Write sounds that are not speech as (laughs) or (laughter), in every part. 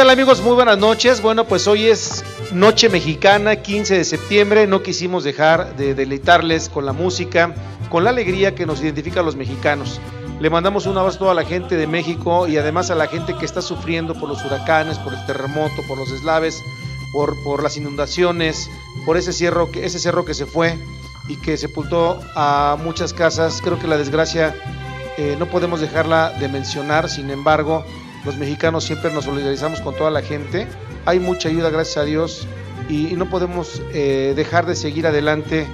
¿Qué tal amigos? Muy buenas noches. Bueno, pues hoy es Noche Mexicana, 15 de septiembre. No quisimos dejar de deleitarles con la música, con la alegría que nos identifica a los mexicanos. Le mandamos un abrazo a toda la gente de México y además a la gente que está sufriendo por los huracanes, por el terremoto, por los deslaves, por, las inundaciones, por ese ese cerro que se fue y que sepultó a muchas casas. Creo que la desgracia eh, no podemos dejarla de mencionar, sin embargo, los mexicanos siempre nos solidarizamos con toda la gente. Hay mucha ayuda, gracias a Dios, y, no podemos eh, dejar de seguir adelante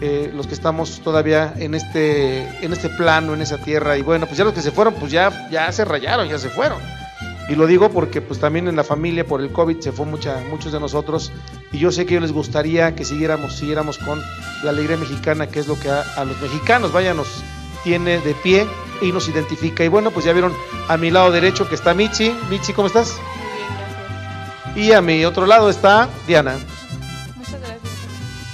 eh, los que estamos todavía en este, en este plano, en esa tierra. Y bueno, pues ya los que se fueron, pues ya, ya se rayaron, ya se fueron. Y lo digo porque pues también en la familia por el COVID se fue mucha, muchos de nosotros y yo sé que les gustaría que siguiéramos, siguiéramos con la alegría mexicana, que es lo que a, a los mexicanos, vaya, nos tiene de pie y nos identifica. Y bueno, pues ya vieron a mi lado derecho que está Michi. Michi, ¿cómo estás? Y a mi otro lado está Diana. Muchas gracias.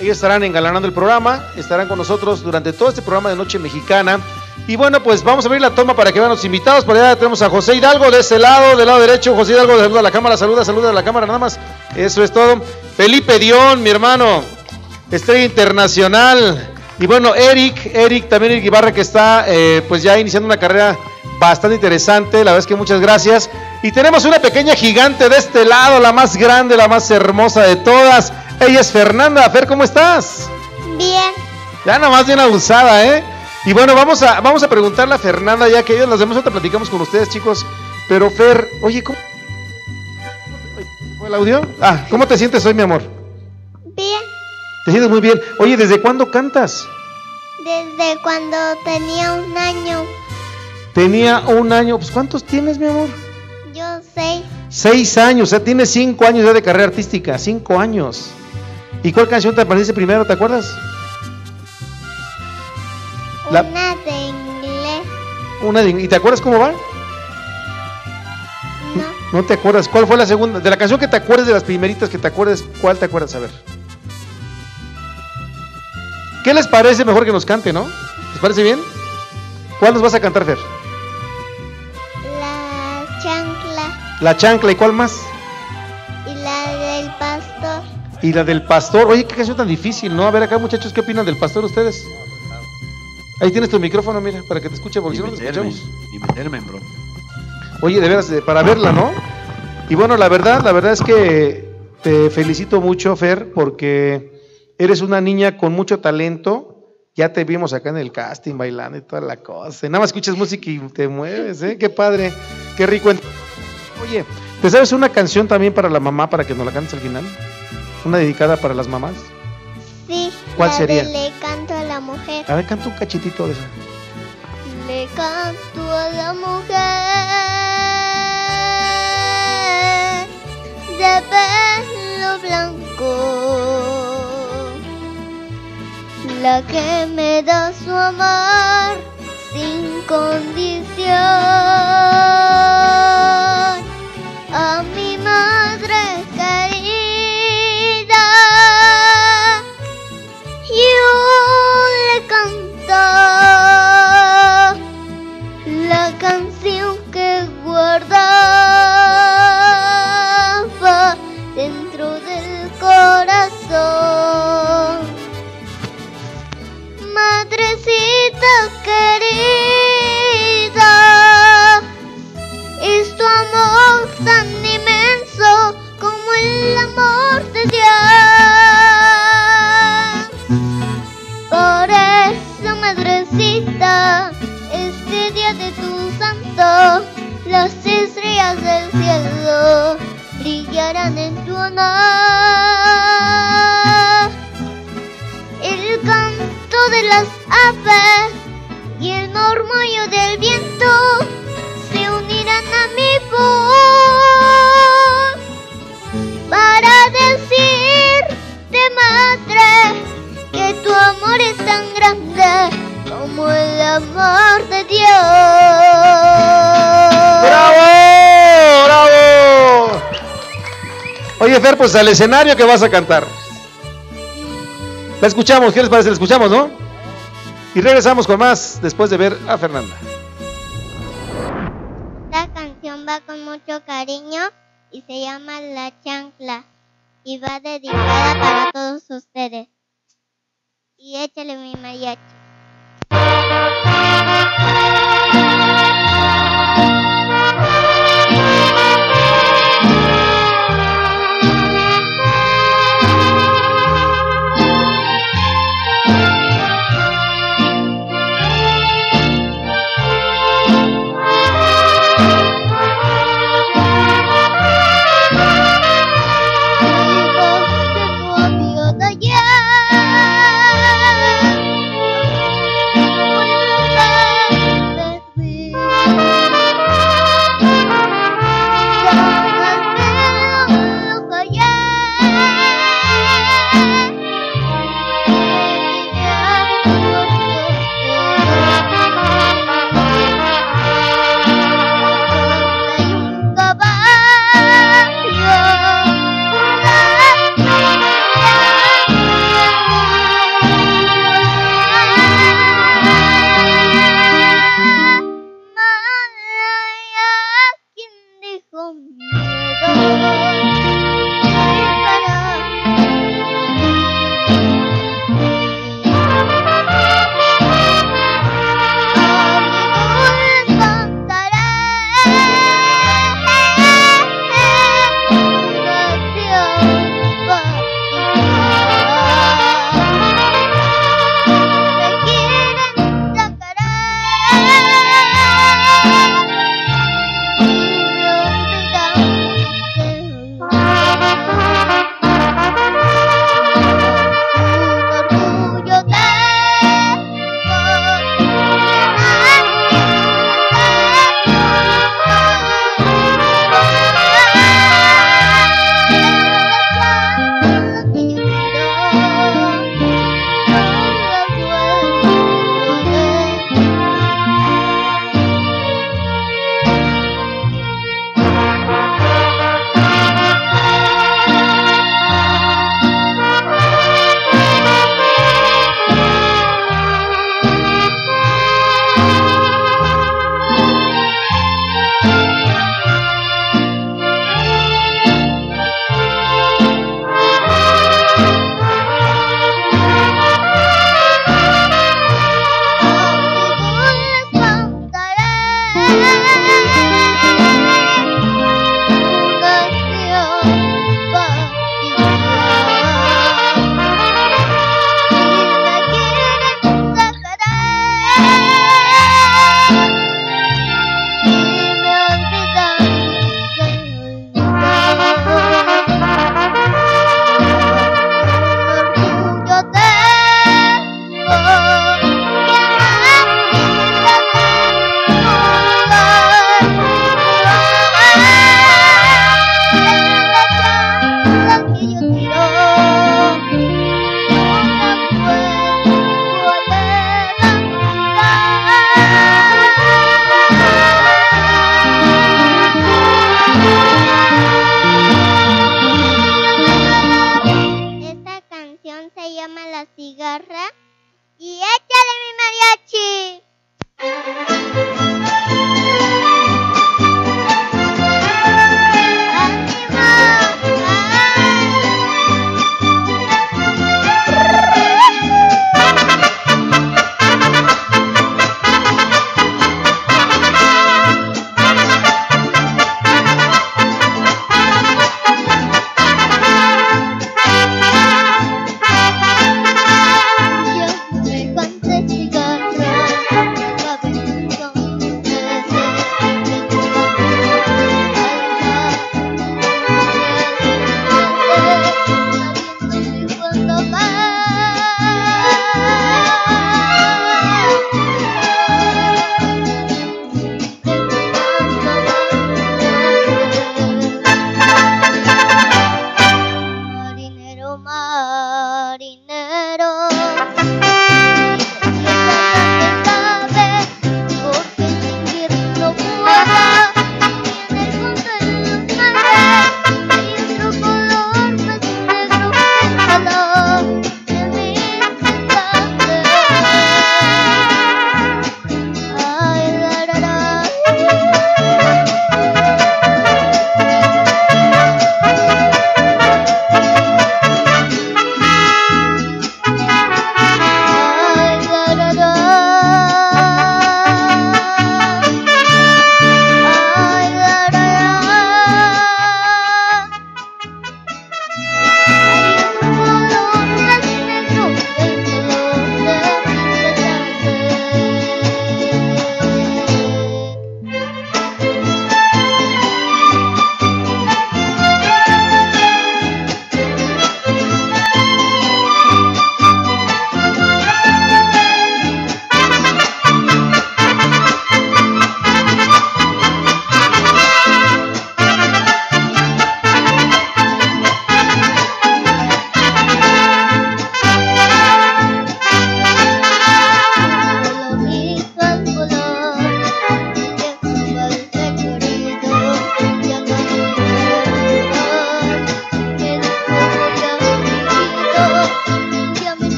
Ellos estarán engalanando el programa, estarán con nosotros durante todo este programa de Noche Mexicana. Y bueno, pues vamos a abrir la toma para que vean los invitados. Por allá tenemos a José Hidalgo de ese lado, del lado derecho. José Hidalgo, saluda a la cámara, saluda, saluda a la cámara, nada más. Eso es todo. Felipe Dion, mi hermano, estrella internacional. Y bueno, Eric, Eric, también Eric Ibarra, que está eh, pues ya iniciando una carrera bastante interesante. La verdad es que muchas gracias. Y tenemos una pequeña gigante de este lado, la más grande, la más hermosa de todas. Ella es Fernanda. Fer, ¿cómo estás? Bien, Ya nomás bien abusada, ¿eh? Y bueno, vamos a, vamos a preguntarle a Fernanda, ya que ellos las demás te platicamos con ustedes, chicos. Pero Fer, oye, ¿cómo? ¿Fue el audio? Ah, ¿cómo te sientes hoy, mi amor? bien, ¿Te sientes muy bien? Oye, ¿desde cuándo cantas? desde cuando tenía un año, Tenía un año. Pues, ¿cuántos tienes, mi amor? yo sé, Seis años, o sea, tienes cinco años ya de carrera artística. Cinco años. ¿Y cuál canción te aprendiste primero, te acuerdas? La- una de inglés, Una de- ¿Y te acuerdas cómo va? no, No te acuerdas. ¿Cuál fue la segunda? De la canción que te acuerdes de las primeritas que te acuerdes, ¿cuál te acuerdas? A ver. ¿Qué les parece mejor que nos cante, no? ¿Les parece bien? ¿Cuál nos vas a cantar, Fer? la chancla La chancla y cuál más? y la del pastor, Y la del pastor. Oye, qué canción tan difícil, ¿no? A ver acá, muchachos, ¿qué opinan del pastor ustedes? Ahí tienes tu micrófono, mira, para que te escuche, porque si no nos escuchamos. ni meterme, bro. Oye, de veras, para verla, ¿no? Y bueno, la verdad, la verdad es que te felicito mucho, Fer, porque eres una niña con mucho talento. Ya te vimos acá en el casting bailando y toda la cosa. Y nada más escuchas música y te mueves, ¿eh? Qué padre, qué rico. Oye, ¿te sabes una canción también para la mamá para que nos la cantes al final? Una dedicada para las mamás. sí, ¿Cuál la sería? de le canto a la mujer, A ver, canta un cachitito de esa. le canto a la mujer de pelo blanco. La que me da su amor sin condición. A mi brillarán en tu honor. El canto de las aves Fer, pues al escenario que vas a cantar. La escuchamos, ¿qué les parece? La escuchamos, ¿no? Y regresamos con más después de ver a Fernanda. Esta canción va con mucho cariño y se llama La Chancla y va dedicada para todos ustedes. Y échale mi mariachi. (laughs)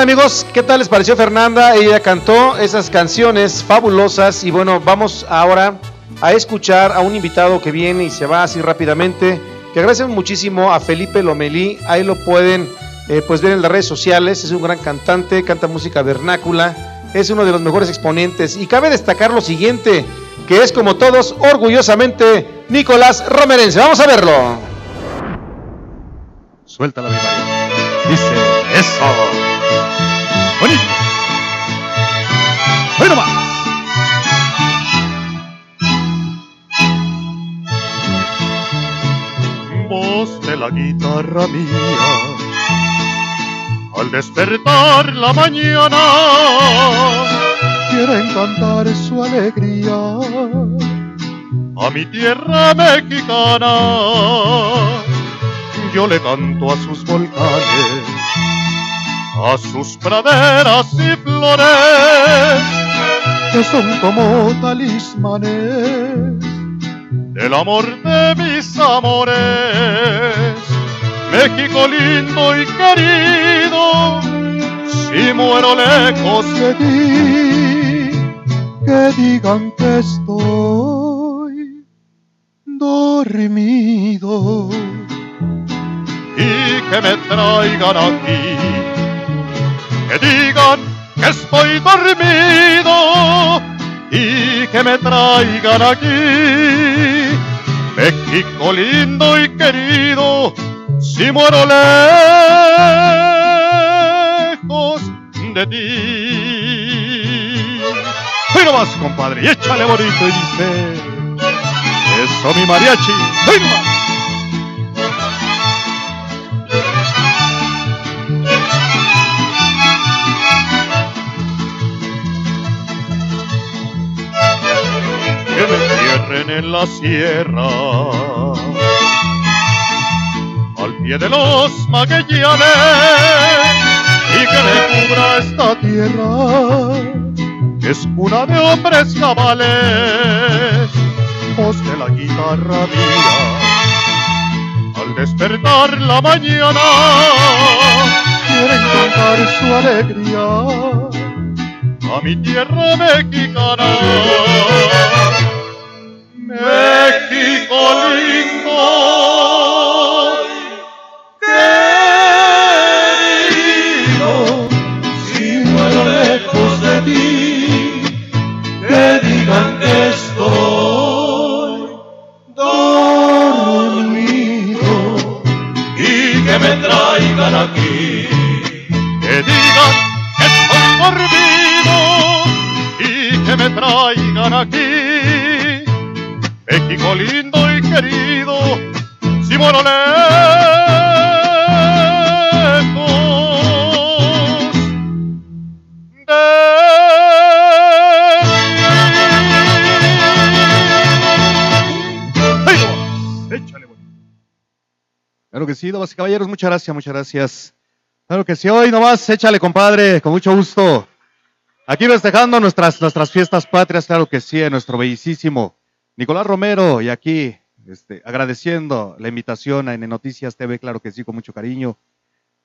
Amigos, ¿qué tal les pareció Fernanda? Ella cantó esas canciones fabulosas y bueno, vamos ahora a escuchar a un invitado que viene y se va así rápidamente. Que agradecen muchísimo a Felipe Lomelí, ahí lo pueden eh, pues ver en las redes sociales, es un gran cantante, canta música vernácula, es uno de los mejores exponentes y cabe destacar lo siguiente, que es como todos, orgullosamente, Nicolás Romerense. Vamos a verlo. Suéltala, mi María. Dice, eso. Bonito. Hoy. Voz de la guitarra mía. Al despertar la mañana, quiere encantar su alegría a mi tierra mexicana. Yo le canto a sus volcanes a sus praderas y flores, que son como talismanes del amor de mis amores. México lindo y querido, si muero lejos de ti, que digan que estoy dormido y que me traigan aquí que digan que estoy dormido y que me traigan aquí. México lindo y querido, si muero lejos de ti. Pero más, compadre, y échale bonito y dice, eso mi mariachi, ¡venga! En la sierra. Al pie de los Magallanes y que me cubra esta tierra, que es cuna de hombres cabales, voz de la guitarra mía. Al despertar la mañana, quieren cantar su alegría a mi tierra mexicana. México lindo, querido, si muero lejos de ti, que digan que estoy. Dormido. Y que me traigan aquí, que digan que estoy dormido. Y que me traigan aquí. México lindo y querido, si muero lejos de Échale, Claro que sí, damas y caballeros, muchas gracias, muchas gracias. Claro que sí, hoy nomás, échale, compadre, con mucho gusto. Aquí festejando nuestras, nuestras fiestas patrias, claro que sí, en nuestro bellísimo Nicolás Romero, y aquí este, agradeciendo la invitación a N Noticias TV, claro que sí, con mucho cariño.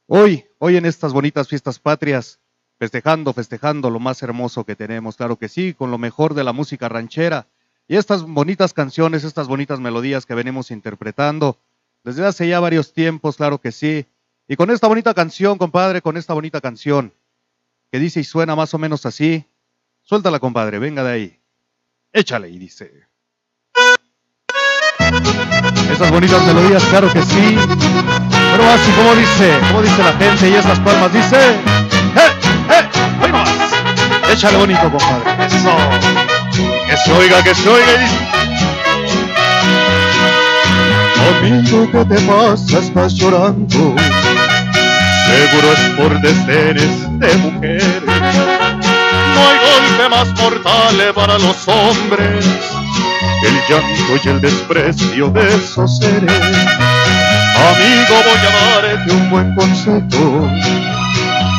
Hoy, hoy en estas bonitas fiestas patrias, festejando, festejando lo más hermoso que tenemos, claro que sí, con lo mejor de la música ranchera y estas bonitas canciones, estas bonitas melodías que venimos interpretando desde hace ya varios tiempos, claro que sí. Y con esta bonita canción, compadre, con esta bonita canción que dice y suena más o menos así, suéltala, compadre, venga de ahí. Échale y dice. Esas bonitas melodías, claro que sí. Pero así como dice, como dice la gente y estas palmas, dice. ¡Eh! ¡Eh! ¡Hoy más! Échale bonito, compadre. Eso. Que se oiga, que se oiga. Amigo, ¿qué te pasa? Estás llorando. Seguro es por desdenes de mujeres. No hay golpe más mortal para los hombres el llanto y el desprecio de esos seres. Amigo, voy a darte un buen consejo.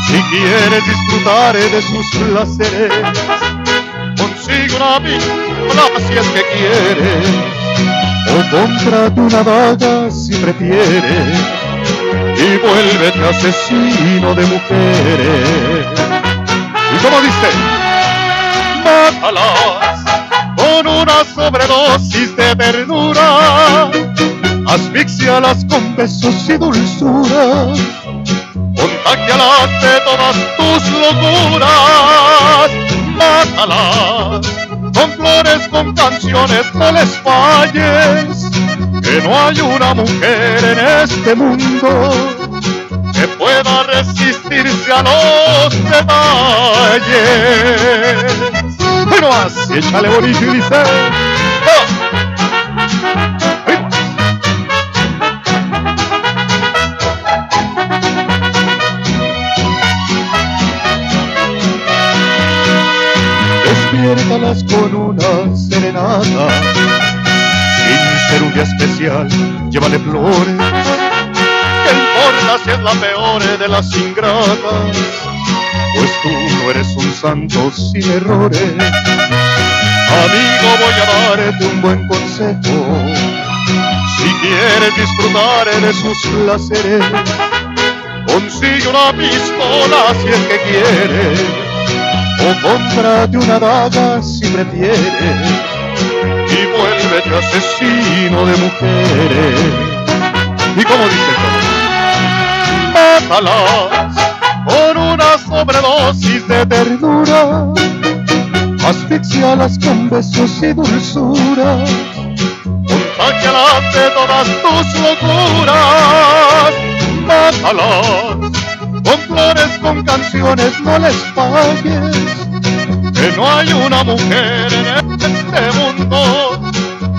Si quieres disfrutar de sus placeres, consigue una pistola si es que quieres, o cómprate una daga si prefieres. y vuélvete asesino de mujeres. ¿Y cómo dice? Mátalas con una sobredosis de verdura, asfixialas con besos y dulzura, contagialas de todas tus locuras, mátalas con flores, con canciones, no les falles, que no hay una mujer en este mundo que pueda resistirse a los detalles. Bueno, más, échale bonito y dice. Despiértalas con una serenata. Sin ser un día especial, llévale flores. ¿Qué importa si es la peor de las ingratas? Pues tú no eres un santo sin errores. Amigo, voy a darte un buen consejo. Si quieres disfrutar de sus placeres, consigue una pistola si es que quieres, o cómprate una daga si prefieres, y vuélvete asesino de mujeres. ¿Y cómo dice todo? Mátalas con una sobredosis de ternura, asfixialas con besos y dulzura, contagialas de todas tus locuras, mátalas con flores, con canciones, no les pagues, que no hay una mujer en este mundo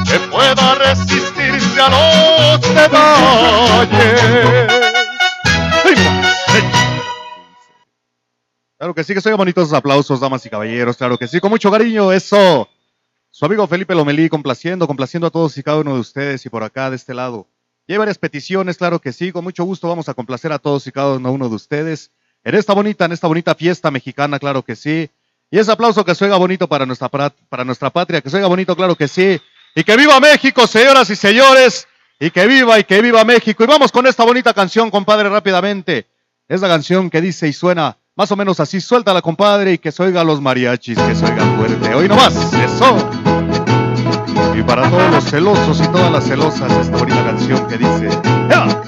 que pueda resistirse a los detalles. Claro que sí, que soy bonitos aplausos, damas y caballeros, claro que sí, con mucho cariño, eso. Su amigo Felipe Lomelí complaciendo, complaciendo a todos y cada uno de ustedes y por acá de este lado. Y hay varias peticiones, claro que sí, con mucho gusto vamos a complacer a todos y cada uno de ustedes en esta bonita, en esta bonita fiesta mexicana, claro que sí. Y ese aplauso que suega bonito para nuestra, para nuestra patria, que suega bonito, claro que sí. Y que viva México, señoras y señores. Y que viva y que viva México. Y vamos con esta bonita canción, compadre, rápidamente. Es la canción que dice y suena más o menos así. Suéltala, compadre, y que se oiga los mariachis, que se oiga fuerte. Hoy nomás, eso. Y para todos los celosos y todas las celosas, esta bonita canción que dice. ¡Ya!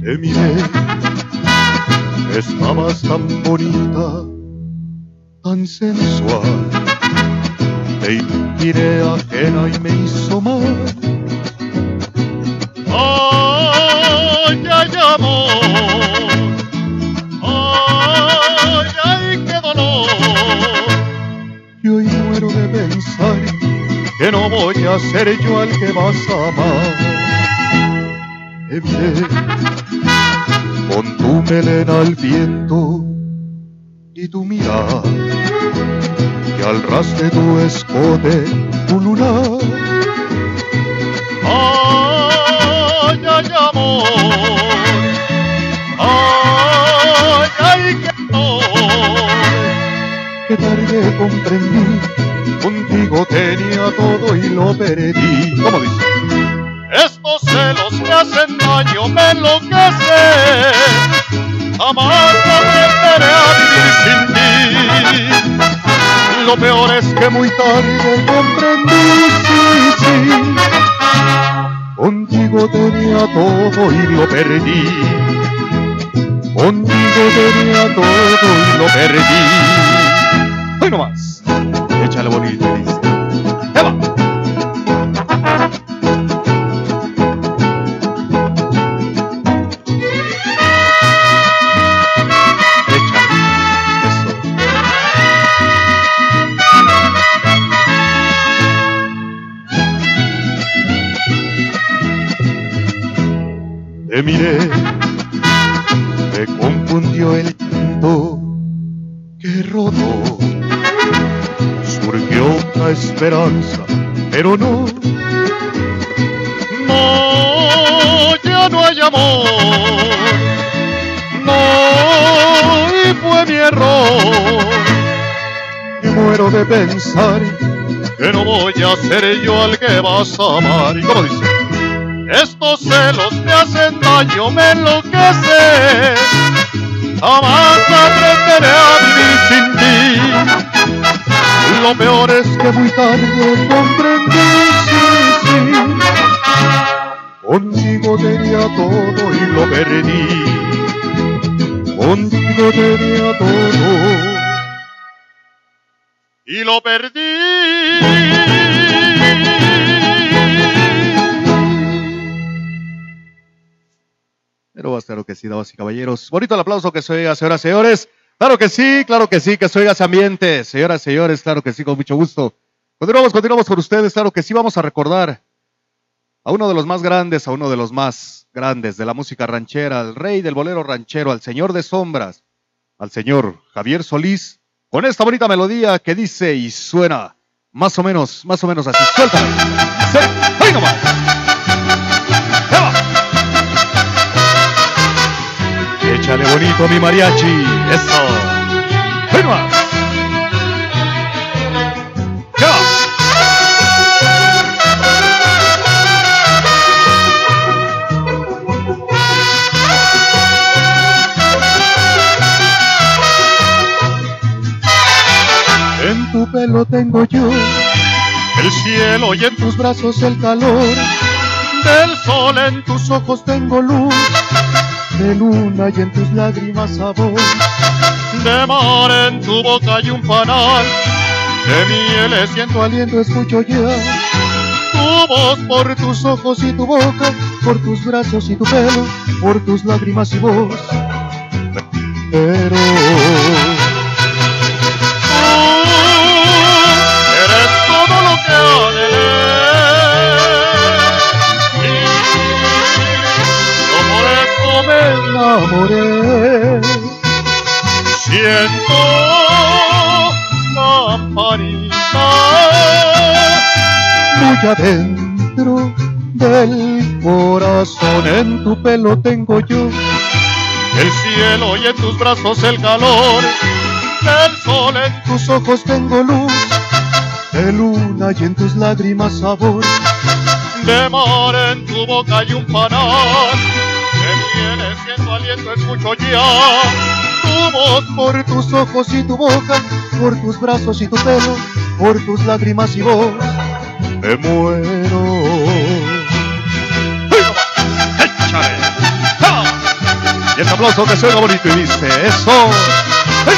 Te miré, estabas tan bonita, tan sensual. Te miré ajena y me hizo mal. Ay, ay, amor. Ay, ay, qué dolor. Y hoy muero de pensar que no voy a ser yo al que vas a amar. Te miré con tu melena al viento y tu mirada que al ras de tu escote tu lunar. Ay, ay, amor, ay, ay, qué amor, que tarde comprendí, contigo tenía todo y lo perdí. ¿Cómo dice? Estos celos me hacen daño, me enloquecen. Jamás aprenderé a vivir sin ti. Lo peor es que muy tarde comprendí, sí, sí. Contigo tenía todo y lo perdí. Contigo tenía todo y lo perdí. Hoy nomás. Échale bonito Miré, me confundió el llanto que rodó. Surgió una esperanza, pero no. No, ya no hay amor. No, y fue mi error. Y muero de pensar que no voy a ser yo al que vas a amar. ¿Y cómo dice? Estos celos me hacen daño, me enloquece. Jamás aprenderé a vivir sin ti. Lo peor es que muy tarde comprendí, sí, sí. Contigo tenía todo y lo perdí. Contigo tenía todo y lo perdí. Claro que sí, damas y caballeros. Bonito el aplauso que se oiga, señoras y señores. Claro que sí, claro que sí, que se oiga ese ambiente. Señoras y señores, claro que sí, con mucho gusto. Continuamos, continuamos con ustedes. Claro que sí, vamos a recordar a uno de los más grandes, a uno de los más grandes de la música ranchera, al rey del bolero ranchero, al señor de sombras, al señor Javier Solís, con esta bonita melodía que dice y suena más o menos, más o menos así. Suéltala. Sí, ¡Ahí nomás! Va! Échale bonito mi mariachi. Eso. ¡Ya va! En tu pelo tengo yo el cielo y en tus brazos el calor. Del sol en tus ojos tengo luz, de luna y en tus lágrimas sabor. De mar en tu boca hay un panal, de miel siento aliento, escucho ya. Tu voz por tus ojos y tu boca, por tus brazos y tu pelo, por tus lágrimas y voz. Pero enamoré. Siento lamparita muy adentro del corazón. En tu pelo tengo yo el cielo y en tus brazos el calor del sol en tus ojos tengo luz, de luna y en tus lágrimas sabor, de mar en tu boca hay un panal, siendo aliento escucho ya, tu voz por tus ojos y tu boca, por tus brazos y tu pelo, por tus lágrimas y voz, me muero. ¡Échale! ¡Ja! Y el aplauso que suena bonito y dice, eso. ¡Ahí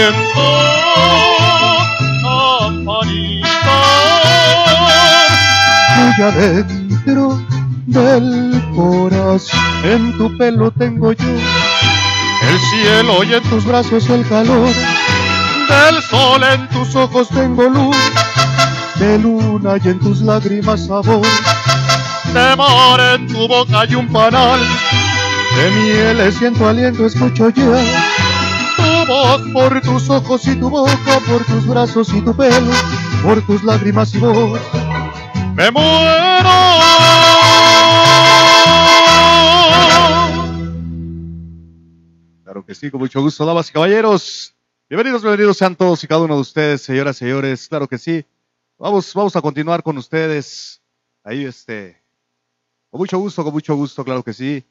Siento campanita muy adentro del corazón. En tu pelo tengo yo el cielo y en tus brazos el calor. Del sol en tus ojos tengo luz, de luna y en tus lágrimas sabor, de mar en tu boca hay un panal, de miel siento aliento, escucho ya, voz por tus ojos y tu boca, por tus brazos y tu pelo, por tus lágrimas y voz, me muero. Claro que sí, con mucho gusto, damas y caballeros. Bienvenidos, bienvenidos sean todos y cada uno de ustedes, señoras y señores. Claro que sí. Vamos, vamos a continuar con ustedes. Ahí, este, con mucho gusto, con mucho gusto, claro que sí.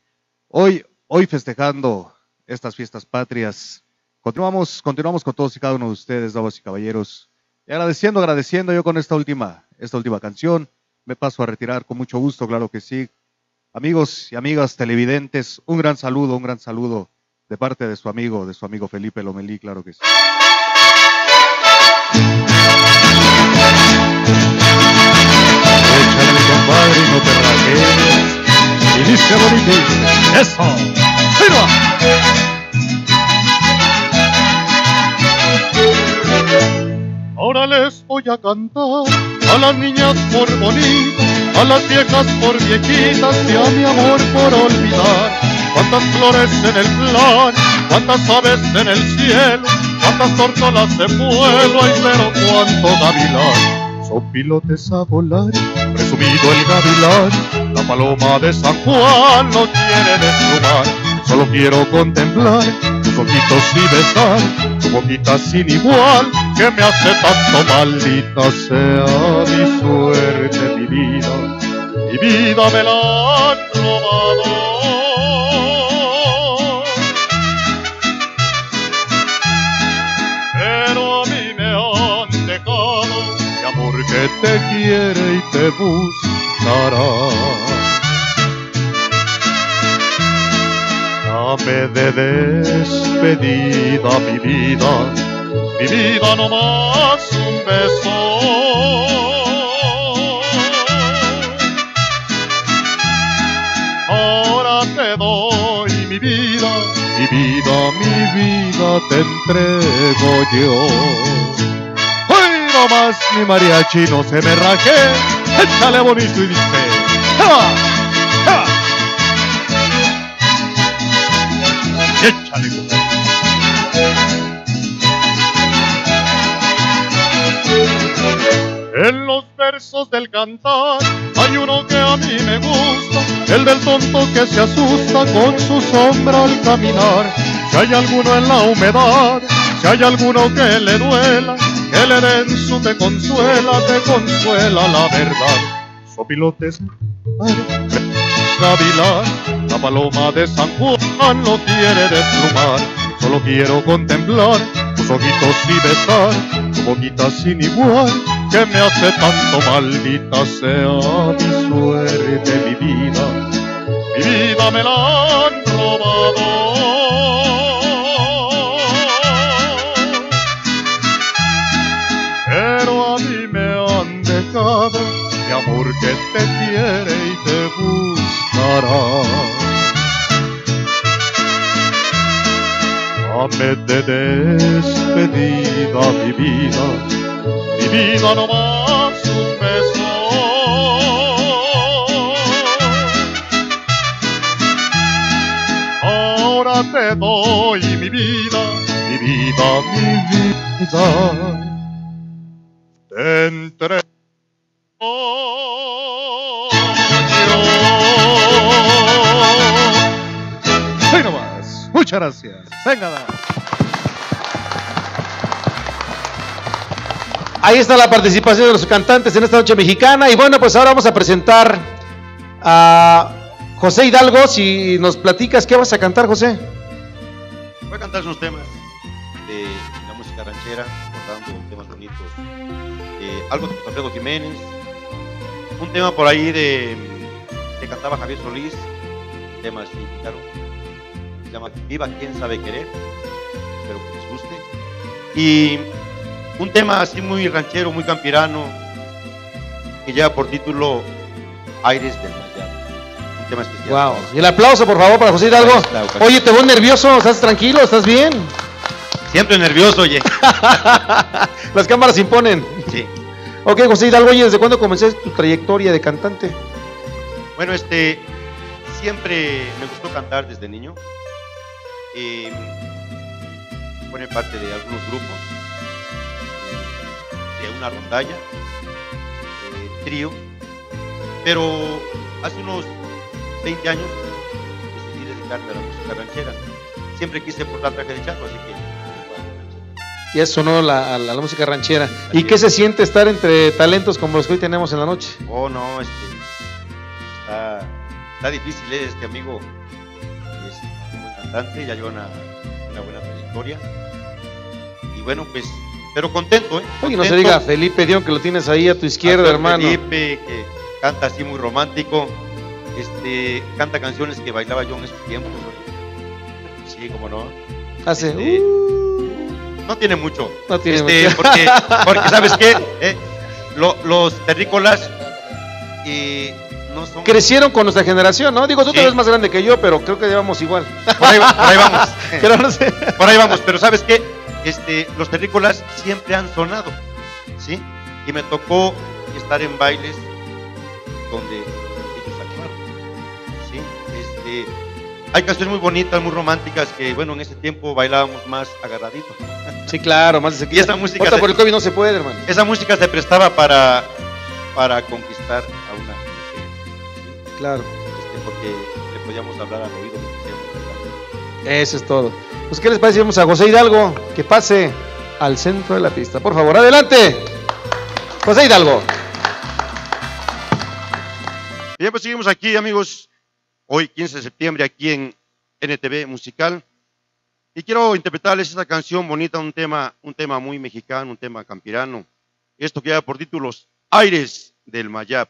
Hoy, hoy festejando estas fiestas patrias. Continuamos, continuamos con todos y cada uno de ustedes, damas y caballeros. Y agradeciendo, agradeciendo yo con esta última, esta última canción. Me paso a retirar con mucho gusto, claro que sí. Amigos y amigas televidentes, un gran saludo, un gran saludo de parte de su amigo, de su amigo Felipe Lomelí, claro que sí. Compadre, no te dice bonito, eso. ¡Ahí Ahora les voy a cantar a las niñas por bonitas, a las viejas por viejitas y a mi amor por olvidar. Cuántas flores en el plan, cuántas aves en el cielo, cuántas tortolas de vuelo, hay pero cuánto gavilán. Son pilotes a volar, presumido el gavilán, la paloma de San Juan no quiere desplumar Solo quiero contemplar ojitos y besar tu boquita sin igual que me hace tanto maldita sea mi suerte, mi vida. Mi vida me la han robado. Que te quiere y te buscará. Dame de despedida mi vida, mi vida no más un beso. Ahora te doy mi vida, mi vida, mi vida te entrego yo. Hoy no más mi mariachi no se me raje, échale bonito y dice, ¡Ja! ¡Ja! En los versos del cantar hay uno que a mí me gusta, el del tonto que se asusta con su sombra al caminar. Si hay alguno en la humedad, si hay alguno que le duela, que den su te consuela, te consuela la verdad. Sopilotes, gavilán, la paloma de San Juan no quiere desplumar. Solo quiero contemplar tus ojitos y besar tu boquita sin igual que me hace tanto maldita sea mi suerte, mi vida. Mi vida me la han robado. Pero a mí me han dejado mi amor que te quiere. Dame de despedida mi vida, mi vida no más un beso. Ahora te doy mi vida, mi vida, mi vida. Te. Muchas gracias. Venga. Ahí está la participación de los cantantes en esta noche mexicana. Y bueno, pues ahora vamos a presentar a José Hidalgo. Si nos platicas, ¿qué vas a cantar, José? Voy a cantar unos temas de la música ranchera, recordando temas bonitos. Eh, algo de Alfredo Jiménez. Un tema por ahí de que cantaba Javier Solís. Un tema así, claro se llama Viva quien sabe querer, espero que les guste. Y un tema así muy ranchero, muy campirano, que lleva por título Aires del Mayar. Un tema especial. Wow. Y el aplauso, por favor, para José Hidalgo. Oye, te veo nervioso, ¿estás tranquilo? ¿Estás bien? Siempre nervioso, oye. (laughs) Las cámaras imponen. Sí. Ok, José Hidalgo, oye, ¿desde cuándo comenzaste tu trayectoria de cantante? Bueno, este, siempre me gustó cantar desde niño eh, pone parte de algunos grupos, de una rondalla, eh, trío, pero hace unos 20 años decidí dedicarme a la música ranchera. Siempre quise portar traje de charro, así que... Ya sonó la, la, la música ranchera. ¿Y qué se siente estar entre talentos como los que hoy tenemos en la noche? Oh, no, este, está, está difícil, ¿eh? este amigo ya lleva una, buena trayectoria. Y bueno, pues, pero contento, ¿eh? Oye, no se diga Felipe Dion que lo tienes ahí a tu izquierda, hermano. Felipe, que canta así muy romántico, este, canta canciones que bailaba yo en esos tiempos. Sí, como no. Hace. Este, uh, no tiene mucho. No tiene este, mucho. Porque, porque, ¿sabes qué? (laughs) Eh, lo, los terrícolas eh, ¿no? Son- Crecieron con nuestra generación, ¿no? Digo, tú te Sí. ves más grande que yo, pero creo que llevamos igual. Por ahí, por ahí vamos. (laughs) Pero no sé. Por ahí vamos, pero ¿sabes qué? Este, los terrícolas siempre han sonado, ¿sí? Y me tocó estar en bailes donde ellos actuaron, ¿sí? Este, hay canciones muy bonitas, muy románticas que, bueno, en ese tiempo bailábamos más agarraditos. Sí, claro, más (laughs) Y esa música por el COVID no se puede, hermano. Esa música se prestaba para, para conquistar Claro. este, porque le podíamos hablar al oído. Eso es todo. Pues, ¿qué les parece? Vamos a José Hidalgo, que pase al centro de la pista. Por favor, adelante. José Hidalgo. Bien, pues seguimos aquí, amigos. Hoy, 15 de septiembre, aquí en NTV Musical. Y quiero interpretarles esta canción bonita, un tema, un tema muy mexicano, un tema campirano. Esto que lleva por títulos Aires del Mayab.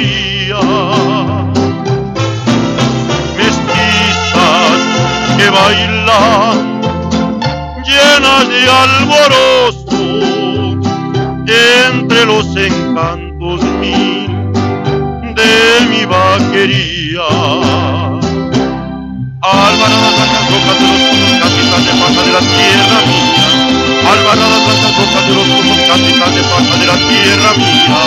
bailan llenas de alborozo entre los encantos mil de mi vaquería. Albaradas blancas rojas de los puros casitas de pasa de la tierra mía. Albaradas blancas rojas de los puros casitas de pasa de la tierra mía.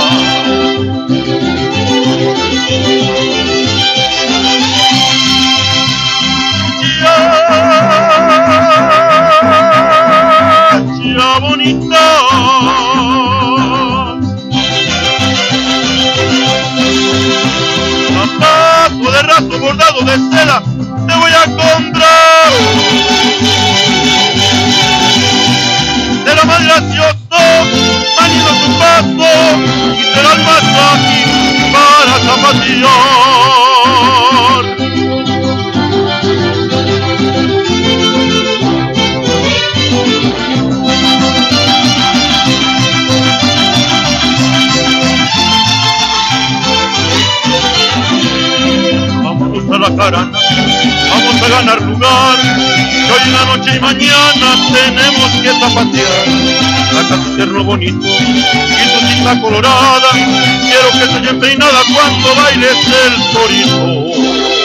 Bonita. zapato de raso bordado de seda te voy a comprar de lo más gracioso manido tu paso y será el masaje para zapatillar a la carana, vamos a ganar lugar. Que hoy en la noche y mañana tenemos que zapatear. Saca tu terno bonito y tu cinta colorada. Quiero que te lleve peinada cuando bailes el torito.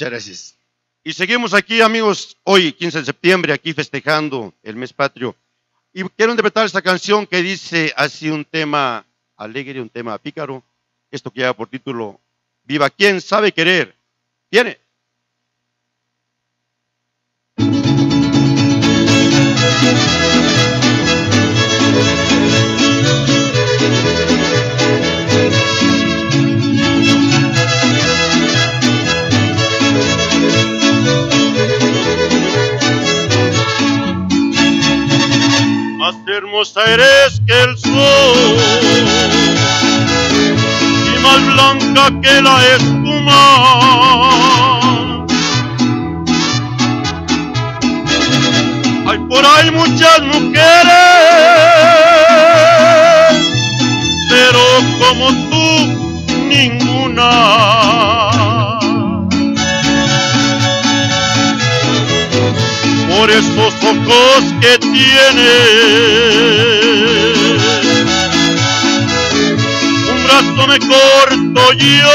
Muchas gracias. Y seguimos aquí, amigos, hoy, 15 de septiembre, aquí festejando el mes patrio. Y quiero interpretar esta canción que dice así un tema alegre, un tema pícaro. Esto que lleva por título Viva quien sabe querer. Viene. más hermosa eres que el sol y más blanca que la espuma. Hay por ahí muchas mujeres, pero como tú, ninguna. Esos ojos que tienes brazo me corto yo.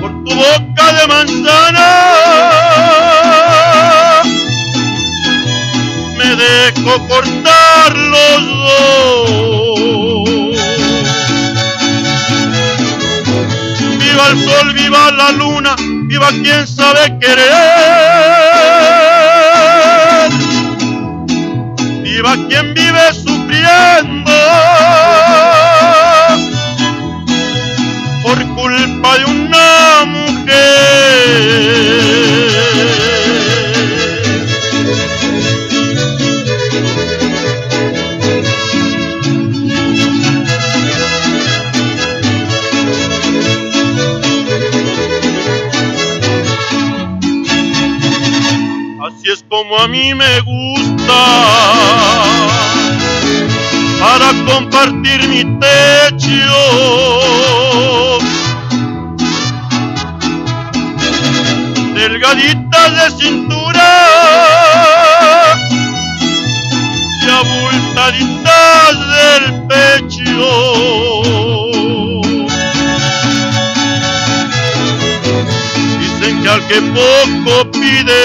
Por tu boca de manzana me dejo cortar los dos. Luna, viva quien sabe querer. viva quien vive sufriendo a mí me gusta para compartir mi techo. Delgaditas de cintura y abultaditas del pecho. Al que poco pide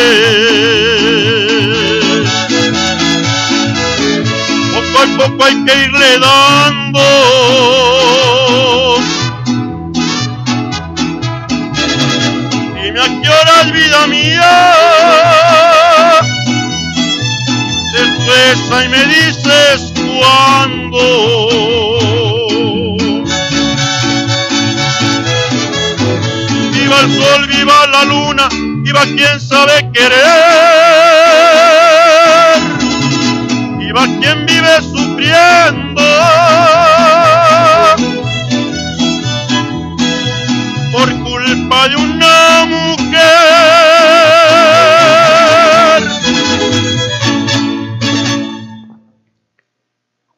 poco hay que irle dando. Dime a qué horas, vida mía, después y me dices cuándo. Viva la luna, viva quien sabe querer viva quien vive sufriendo. Por culpa de una mujer.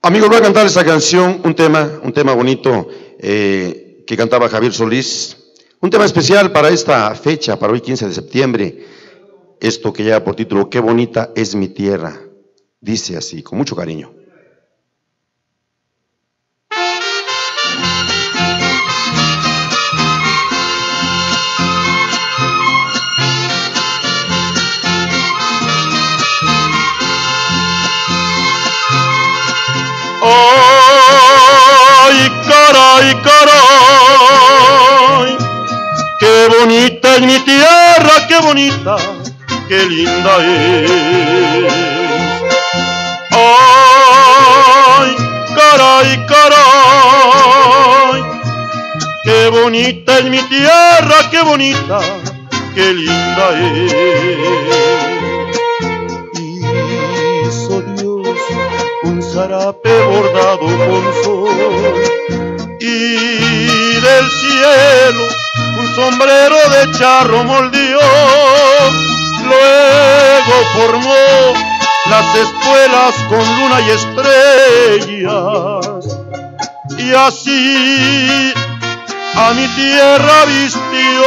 Amigos, voy a cantar esta canción, un tema, un tema bonito eh, que cantaba Javier Solís. Un tema especial para esta fecha, para hoy 15 de septiembre. Esto que lleva por título, Qué bonita es mi tierra. Dice así, con mucho cariño. ¡Qué bonita es mi tierra, qué bonita, qué linda es! ¡Ay, caray, caray! ¡Qué bonita es mi tierra, qué bonita, qué linda es! Hizo Dios un zarape bordado con sol y del cielo sombrero de charro moldió, luego formó las espuelas con luna y estrellas. Y así a mi tierra vistió.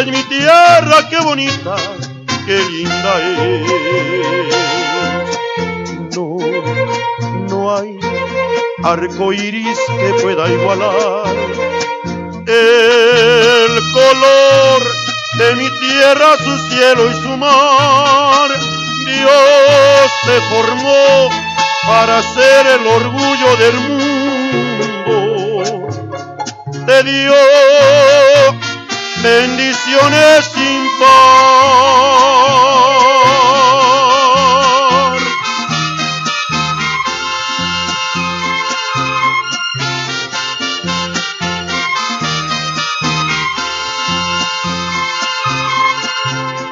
Es mi tierra, qué bonita, qué linda es. No, no hay arco iris que pueda igualar el color de mi tierra, su cielo y su mar. Dios te formó para ser el orgullo del mundo. Te dio bendiciones sin par.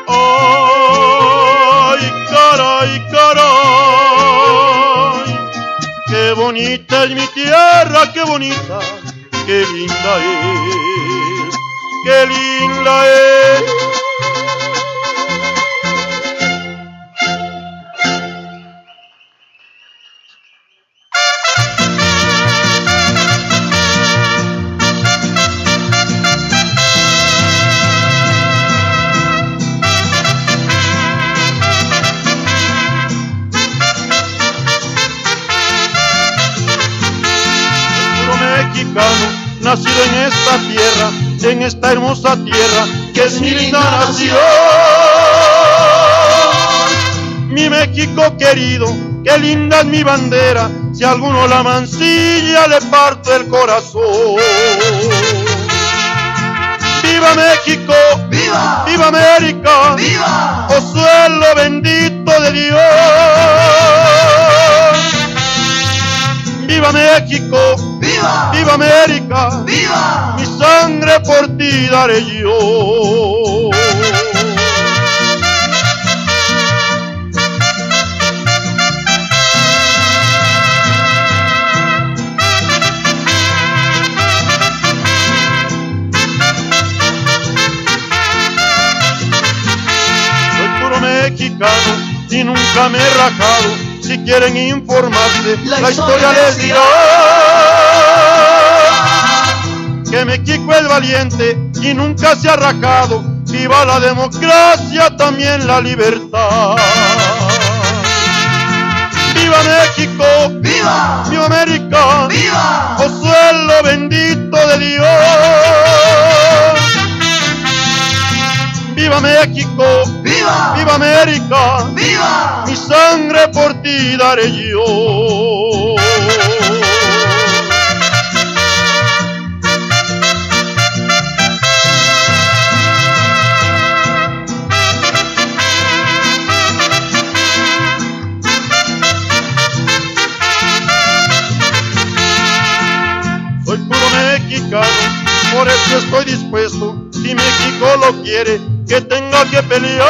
Ay, caray, caray, qué bonita es mi tierra, qué bonita, qué linda es qué linda es. nacido en esta tierra, en esta hermosa tierra que es mi linda nación. Mi México querido, qué linda es mi bandera, si alguno la mancilla le parto el corazón. ¡Viva México! ¡Viva! ¡Viva América! ¡Viva! ¡Oh suelo bendito de Dios! ¡Viva México! ¡Viva! ¡Viva América! ¡Viva! Mi sangre por ti daré yo. Soy puro mexicano y nunca me he rajado. Si quieren informarse, la, historia les dirá que México es valiente y nunca se ha rajado. Viva la democracia, también la libertad. ¡Viva México! ¡Viva! ¡Viva América! ¡Viva! ¡Oh suelo bendito de Dios! ¡Viva México! ¡Viva! ¡Viva América! ¡Viva! Mi sangre por ti daré yo. Soy puro mexicano, por eso estoy dispuesto, si México lo quiere, que tenga que pelear.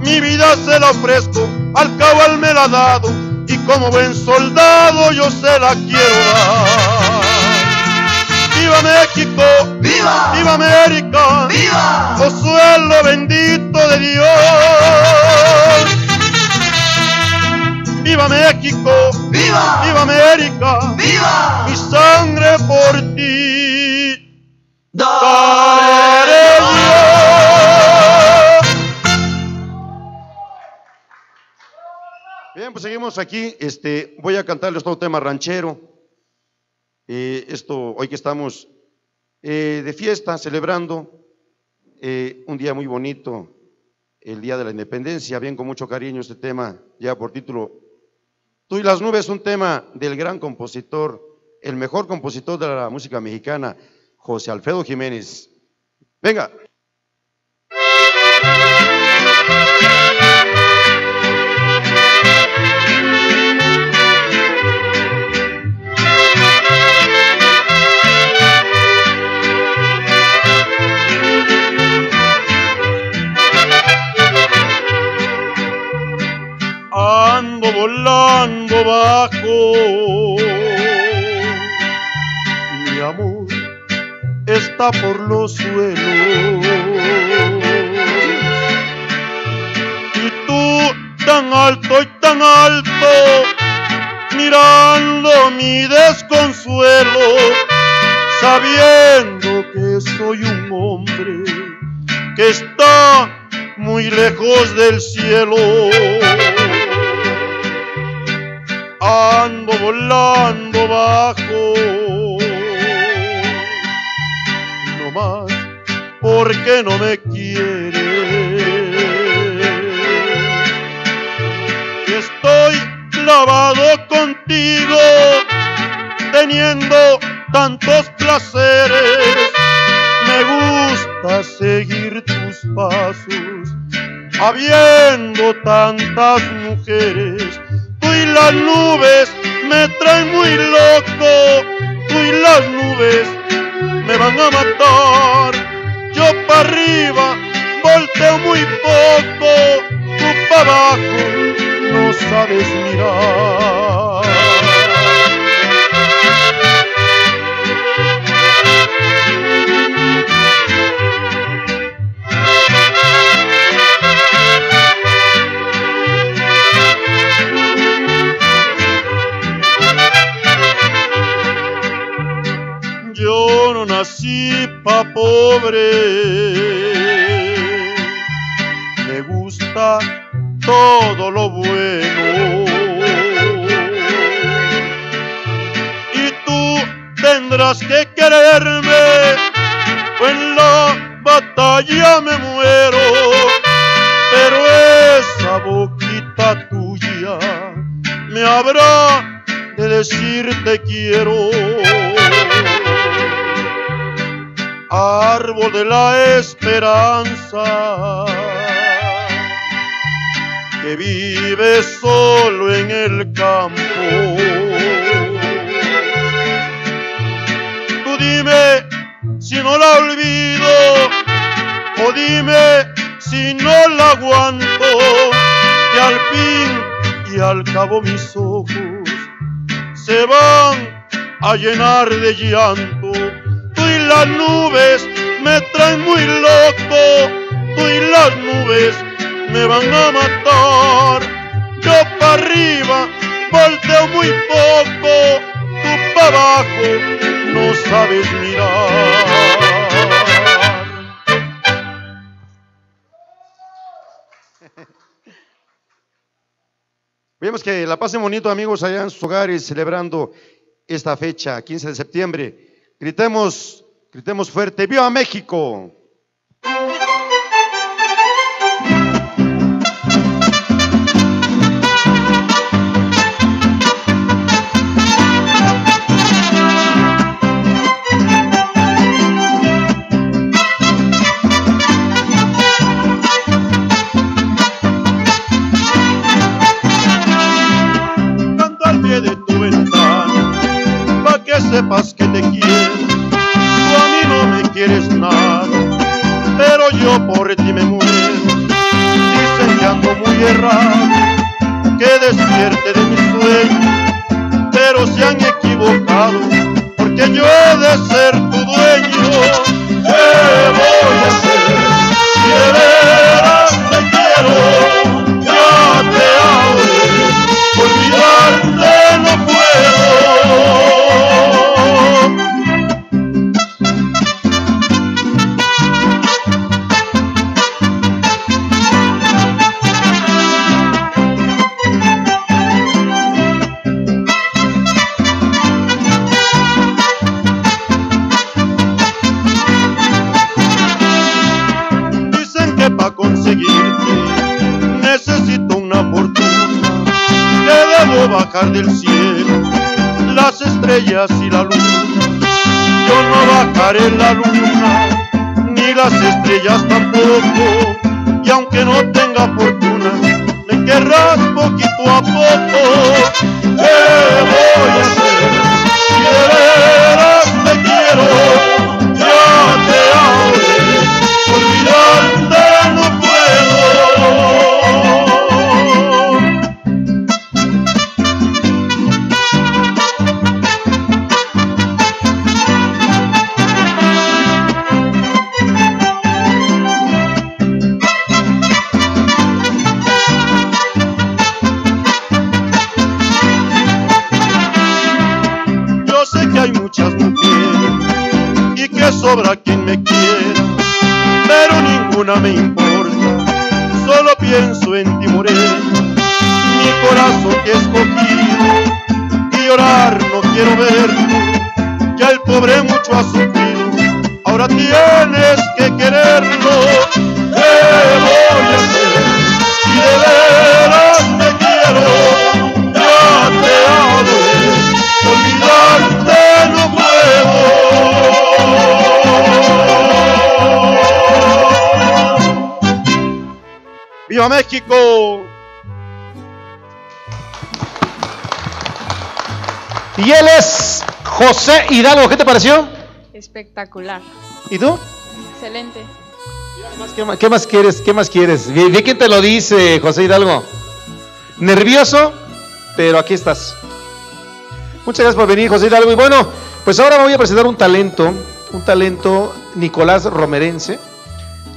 Mi vida se la ofrezco, al cabal me la ha dado, y como buen soldado yo se la quiero dar. ¡Viva México! ¡Viva! ¡Viva América! ¡Viva! ¡Oh suelo bendito de Dios! ¡Viva México! ¡Viva! ¡Viva América! ¡Viva! Mi sangre por ti ¡Daré daré yo. Bien, pues seguimos aquí. Este, voy a cantarles un tema ranchero. Eh, esto, hoy que estamos eh, de fiesta, celebrando eh, un día muy bonito, el Día de la Independencia, bien con mucho cariño este tema, ya por título Tú y las nubes, un tema del gran compositor, el mejor compositor de la música mexicana, José Alfredo Jiménez. Venga. ando volando bajo. Está por los suelos. Y tú tan alto y tan alto, mirando mi desconsuelo, sabiendo que soy un hombre que está muy lejos del cielo. Ando volando bajo, porque no me quieres. Estoy clavado contigo, teniendo tantos placeres. Me gusta seguir tus pasos, habiendo tantas mujeres. Tú y las nubes me traen muy loco, tú y las nubes me van a matar. Yo para arriba volteo muy poco, tú para abajo no sabes mirar. Pobre. Me gusta todo lo bueno. Y tú tendrás que quererme, o en la batalla me muero. Pero esa boquita tuya me habrá de decir te quiero. Árbol de la esperanza que vive solo en el campo. Tú dime si no la olvido o dime si no la aguanto, que al fin y al cabo mis ojos se van a llenar de llanto. Las nubes me traen muy loco, tú y las nubes me van a matar. Yo para arriba volteo muy poco, tú para abajo no sabes mirar. Vemos que la pasen bonito, amigos, allá en sus hogares, celebrando esta fecha, 15 de septiembre. Gritemos, gritemos fuerte, ¡Viva México! Canto al pie de tu ventana, pa' que sepas que te quiero. Quieres nada, pero yo por ti me muero. Dicen que ando muy errado, que despierte de mi sueño, pero se han equivocado, porque yo he de ser tu dueño. ¿Qué voy a hacer del cielo las estrellas y la luna. Yo no bajaré la luna, ni las estrellas tampoco. Y aunque no tenga fortuna, me querrás poquito a poco. ¿Qué voy José Hidalgo. ¿Qué te pareció? Espectacular. ¿Y tú? Excelente. ¿Qué más, qué más quieres? ¿Qué más quieres? Ve, ve quién te lo dice, José Hidalgo. Nervioso, pero aquí estás. Muchas gracias por venir, José Hidalgo. Y bueno, pues ahora voy a presentar un talento, un talento Nicolás Romerense,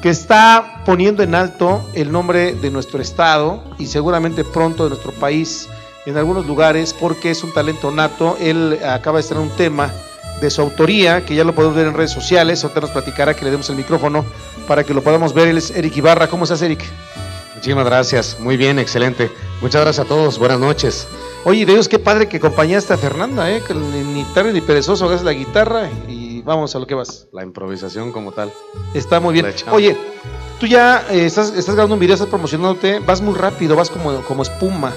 que está poniendo en alto el nombre de nuestro estado y seguramente pronto de nuestro país en algunos lugares porque es un talento nato. Él acaba de estrenar un tema de su autoría, que ya lo podemos ver en redes sociales. Ahorita nos platicará que le demos el micrófono para que lo podamos ver. Él es Eric Ibarra. ¿Cómo estás, Eric? Muchísimas gracias, muy bien, excelente. Muchas gracias a todos, buenas noches. Oye, de Dios, qué padre que acompañaste a Fernanda, ¿eh? Que ni, tarde ni perezoso, hagas la guitarra y vamos a lo que vas. La improvisación como tal. Está muy bien. Oye, tú ya eh, estás, estás grabando un video, estás promocionándote, vas muy rápido, vas como, como espuma.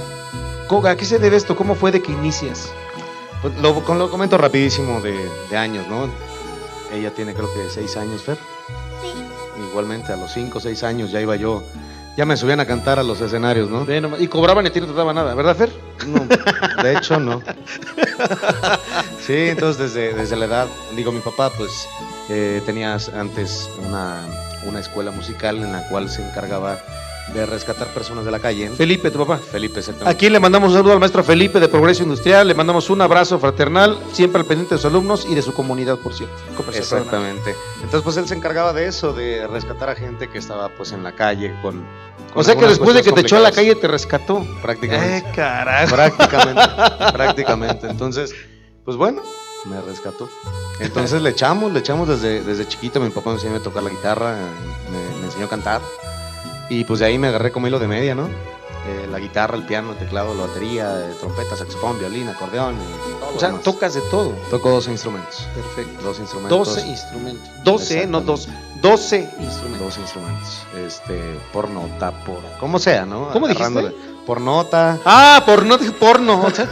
¿A qué se debe esto? ¿Cómo fue de que inicias? Pues lo, con- lo comento rapidísimo de, de años, ¿no? Ella tiene creo que seis años, Fer. Sí. Igualmente a los cinco o seis años ya iba yo, ya me subían a cantar a los escenarios, ¿no? Y cobraban y a ti no te daba nada, ¿verdad, Fer? No, de hecho no. Sí, entonces desde, desde la edad, digo, mi papá pues eh, tenía antes una, una escuela musical en la cual se encargaba de rescatar personas de la calle. Felipe, tu papá. Felipe, exactamente. Aquí le mandamos un saludo al maestro Felipe de Progreso Industrial, le mandamos un abrazo fraternal, siempre al pendiente de sus alumnos y de su comunidad, por cierto. Exactamente. Entonces, pues él se encargaba de eso, de rescatar a gente que estaba pues en la calle con. con O sea que después de que te echó a la calle te rescató. Prácticamente. Eh, carajo. Prácticamente. (laughs) prácticamente. Entonces, pues bueno, me rescató. Entonces le echamos, le echamos desde, desde chiquito. Mi papá me enseñó a tocar la guitarra, me, me enseñó a cantar. Y pues de ahí me agarré como hilo de media, ¿no? Eh, la guitarra, el piano, el teclado, la batería, eh, trompeta, saxofón, violín, acordeón. O sea, demás. tocas de todo. Toco 12 instrumentos. Perfecto. Dos instrumentos. 12 instrumentos. 12, no dos. Exactamente. 12 instrumentos. Dos instrumentos. Este, por nota, por. Como sea, ¿no? ¿Cómo dijiste? Por nota. Ah, por no dije porno. o sea.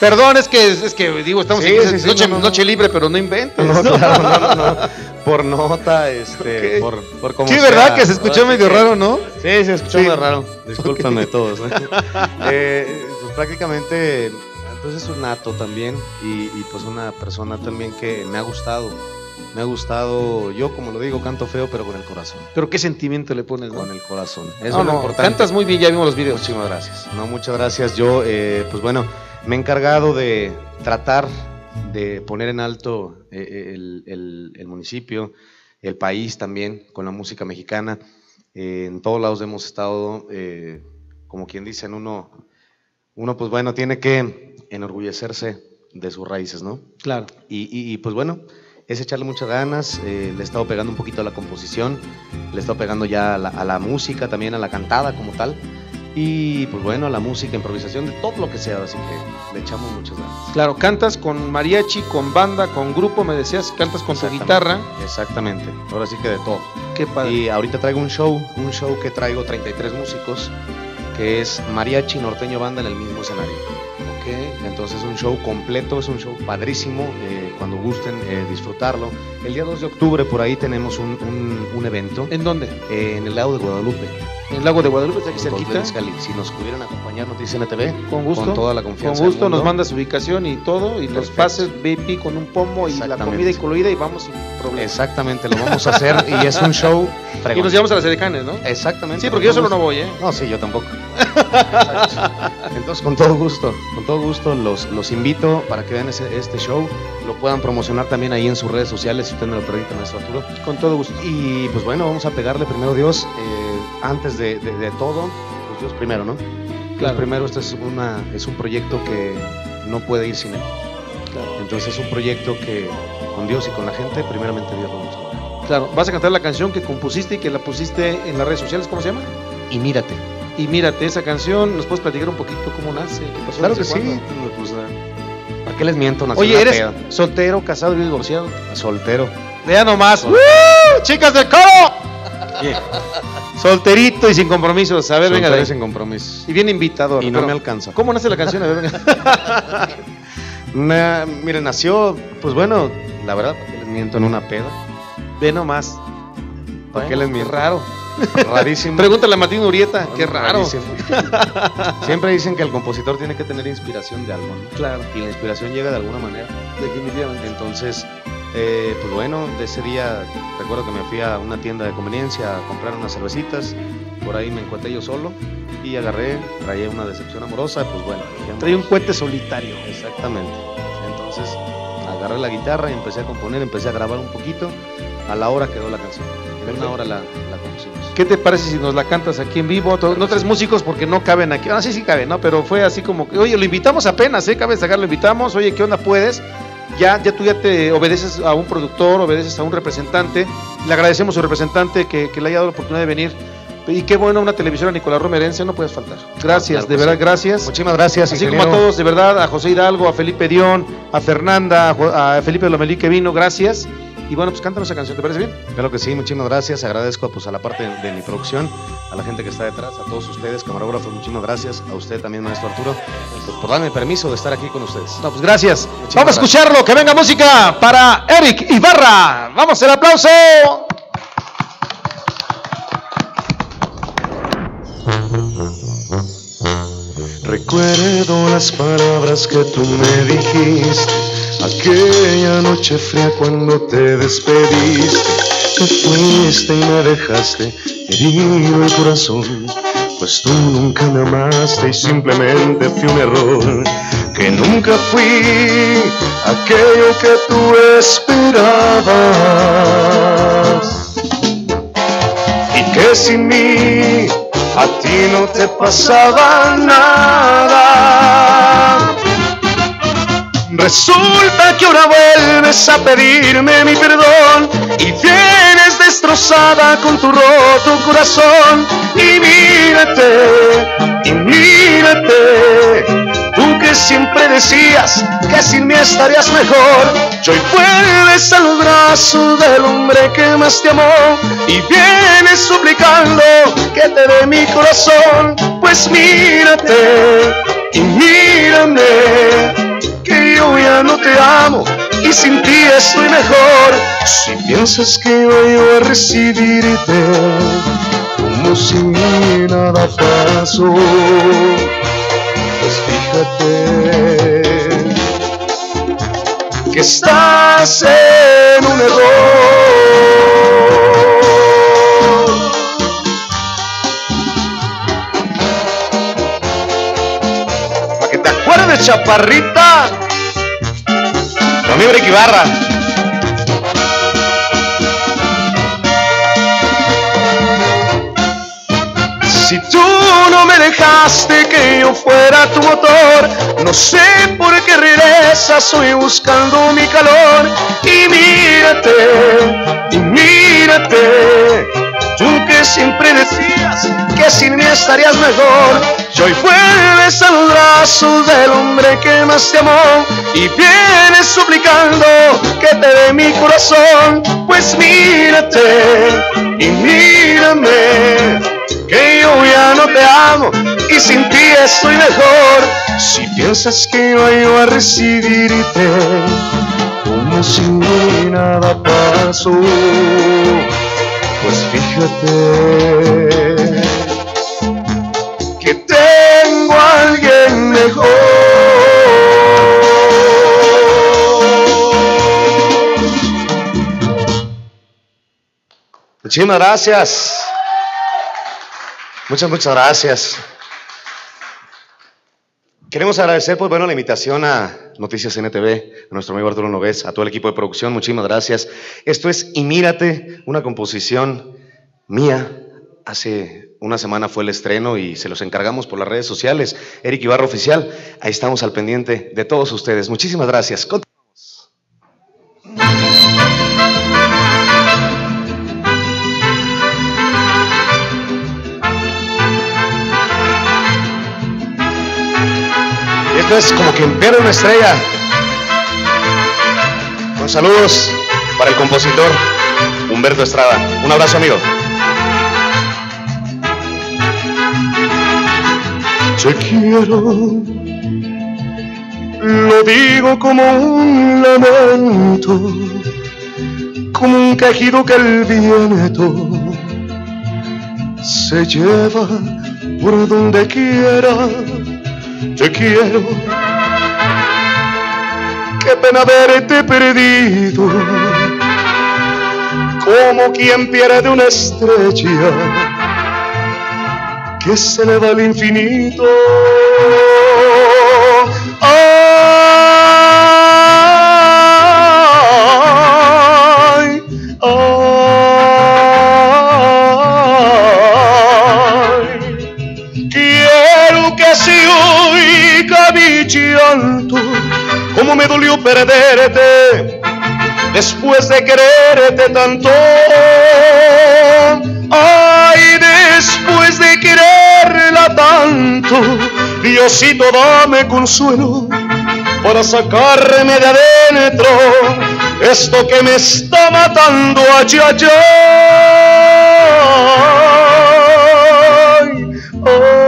Perdón, es que es que digo, estamos Sí, en sí, sí, noche, no, no, no. noche libre, pero no inventes. No, claro, no, no, no. (laughs) Por nota, este, por, por como Sí, sea. ¿verdad? Que se escuchó medio raro, ¿no? Sí, se escuchó Sí. medio raro. (laughs) Discúlpame todos. ¿eh? (laughs) Eh, pues prácticamente, pues es un nato también y, y, pues una persona también que me ha gustado. Me ha gustado, yo como lo digo, canto feo, pero con el corazón. Pero qué sentimiento le pones, ¿no? Con el corazón. Eso No, es lo no, importante. Cantas muy bien, ya vimos los videos. Muchísimas gracias. No, muchas gracias. Yo, eh, pues bueno, me he encargado de tratar de poner en alto eh, el, el- el municipio, el país también, con la música mexicana. Eh, en todos lados hemos estado, eh, como quien dice, en uno, uno, pues bueno, tiene que enorgullecerse de sus raíces, ¿no? Claro. Y, y- y, pues bueno, es echarle muchas ganas, eh, le he estado pegando un poquito a la composición, le he estado pegando ya a la, a la música, también a la cantada como tal, y pues bueno, la música, improvisación, de todo lo que sea, así que le echamos muchas ganas. Claro, cantas con mariachi, con banda, con grupo, me decías, cantas con tu guitarra. Exactamente, ahora sí que de todo. Qué padre. Y ahorita traigo un show, un show que traigo 33 músicos, que es mariachi norteño banda en el mismo escenario. Ok. Entonces un show completo, es un show padrísimo, eh, cuando gusten eh, disfrutarlo. El día 2 de octubre por ahí tenemos un, un- un evento ¿En dónde? eh, en el lago de Guadalupe. En el lago de Guadalupe, está aquí cerquita. Si nos pudieran acompañar Noticias NTV, Con gusto. con toda la Con confianza. del gusto nos mundo. mandas ubicación y todo, y los Perfecto. pases VIP con un pomo y la comida incluida y vamos sin problema. Exactamente, lo vamos a hacer y es un show (laughs) Y fregón. nos llevamos a las edecanes, ¿no? Exactamente. Sí, porque yo con solo no voy, ¿eh? No, sí, yo tampoco. (laughs) Exacto. Entonces, con todo gusto, con todo gusto los, los invito para que vean ese- este show, lo puedan promocionar también ahí en sus redes sociales, si usted me lo permite, maestro Arturo. Con todo gusto. Y pues bueno, vamos a pegarle primero Dios, antes de, de- de todo, pues Dios primero, ¿no? Dios Claro. primero, este es, una, es un proyecto que no puede ir sin él. Entonces es un proyecto que con Dios y con la gente, primeramente Dios lo vamos a lograr. Claro, vas a cantar la canción que compusiste y que la pusiste en las redes sociales, ¿cómo se llama? Y mírate. Y mírate, esa canción, ¿nos puedes platicar un poquito cómo nace? ¿Qué pasó? Claro que ¿Desde sí. Pues, ¿Para qué les miento? Nací Oye, ¿eres peda. soltero, casado y divorciado? soltero. Vea nomás. Sol-. ¡Chicas del coro! (laughs) Solterito y sin compromisos. A ver, venga. Venga. sin compromiso. Y bien invitador. Y no pero- me alcanza. ¿Cómo nace la canción? A ver, venga. (laughs) Mire, nació, pues bueno, la verdad, ¿para qué les miento en una peda? Ve nomás. ¿Para qué les miento? Raro. Rarísimo. (laughs) Pregúntale a Martín Urieta. Qué raro. Rarísimo. Siempre dicen que el compositor tiene que tener inspiración de algo, ¿no? Claro, Y la inspiración llega de alguna manera. definitivamente. Entonces, eh, pues bueno, de ese día recuerdo que me fui a una tienda de conveniencia a comprar unas cervecitas. Por ahí me encontré yo solo y agarré, traía una decepción amorosa, pues bueno. Trae un cohete solitario. Exactamente. Entonces, agarré la guitarra y empecé a componer, empecé a grabar un poquito. A la hora quedó la canción. En una hora la, la compusimos. ¿Qué te parece si nos la cantas aquí en vivo? No tres músicos porque no caben aquí. Ah, sí, sí caben, ¿no? Pero fue así como que, oye, lo invitamos apenas, ¿eh? Cabe destacar, lo invitamos. Oye, ¿qué onda puedes? Ya, ya tú ya te obedeces a un productor, obedeces a un representante. Le agradecemos a su representante que, que le haya dado la oportunidad de venir. Y qué bueno, una televisora Nicolás Romerense, no puedes faltar. Gracias, Claro de verdad, sí. gracias. Muchísimas gracias, Así como a todos, de verdad, a José Hidalgo, a Felipe Dion, a Fernanda, a Felipe Lomelí que vino, gracias. Y bueno, pues cántanos esa canción, ¿te parece bien? Claro que sí, muchísimas gracias. Agradezco pues, a la parte de, de mi producción, a la gente que está detrás, a todos ustedes, camarógrafos, muchísimas gracias. A usted también, maestro Arturo, pues, por darme permiso de estar aquí con ustedes. No, pues gracias. Muchísimas Vamos a escucharlo, que venga música para Eric Ibarra. Vamos, el aplauso. Recuerdo las palabras que tú me dijiste aquella noche fría cuando te despediste. Te fuiste y me dejaste herido el corazón, pues tú nunca me amaste y simplemente fui un error. Que nunca fui aquello que tú esperabas y que sin mí a ti no te pasaba nada. Resulta que ahora vuelves a pedirme mi perdón y vienes destrozada con tu roto corazón. Y mírate, y mírate, tú que siempre decías que sin mí estarías mejor. Y hoy vuelves a los del hombre que más te amó y vienes suplicando que te dé mi corazón. Pues mírate y mírame que yo ya no te amo y sin ti estoy mejor. Si piensas que yo a recibirte como si nada pasó, pues fíjate que estás en un error. Chaparrita. Tu amigo Ricky Barra. Si tú no me dejaste que yo fuera tu motor, no sé por qué regresas hoy buscando mi calor. Y mírate, y mírate, tú que siempre decías que sin mí estarías mejor. Y hoy vuelves a del hombre que más te amó y vienes suplicando que te dé mi corazón. Pues mírate y mírame que yo ya no te amo y sin ti estoy mejor. Si piensas que iba yo a recibirte como si nada pasó, pues fíjate que tengo a alguien mejor. Muchísimas gracias. Muchas, muchas gracias. Queremos agradecer, pues bueno, la invitación a Noticias NTV, a nuestro amigo Arturo Noves, a todo el equipo de producción. Muchísimas gracias. Esto es Y Mírate, una composición mía. Hace una semana fue el estreno y se los encargamos por las redes sociales. Eric Ibarra Oficial, ahí estamos al pendiente de todos ustedes. Muchísimas gracias. Esto es como quien pierde una estrella. Con saludos para el compositor Humberto Estrada. Un abrazo, amigo. Te quiero, lo digo como un lamento, como un quejido que el viento se lleva por donde quiera. Te quiero, qué pena verte perdido, como quien pierde una estrella que se eleva al infinito. Ay, como me dolió perderte después de quererte tanto. Ay, después de quererla tanto, Diosito dame consuelo para sacarme de adentro esto que me está matando allá, allá. Ay, ay.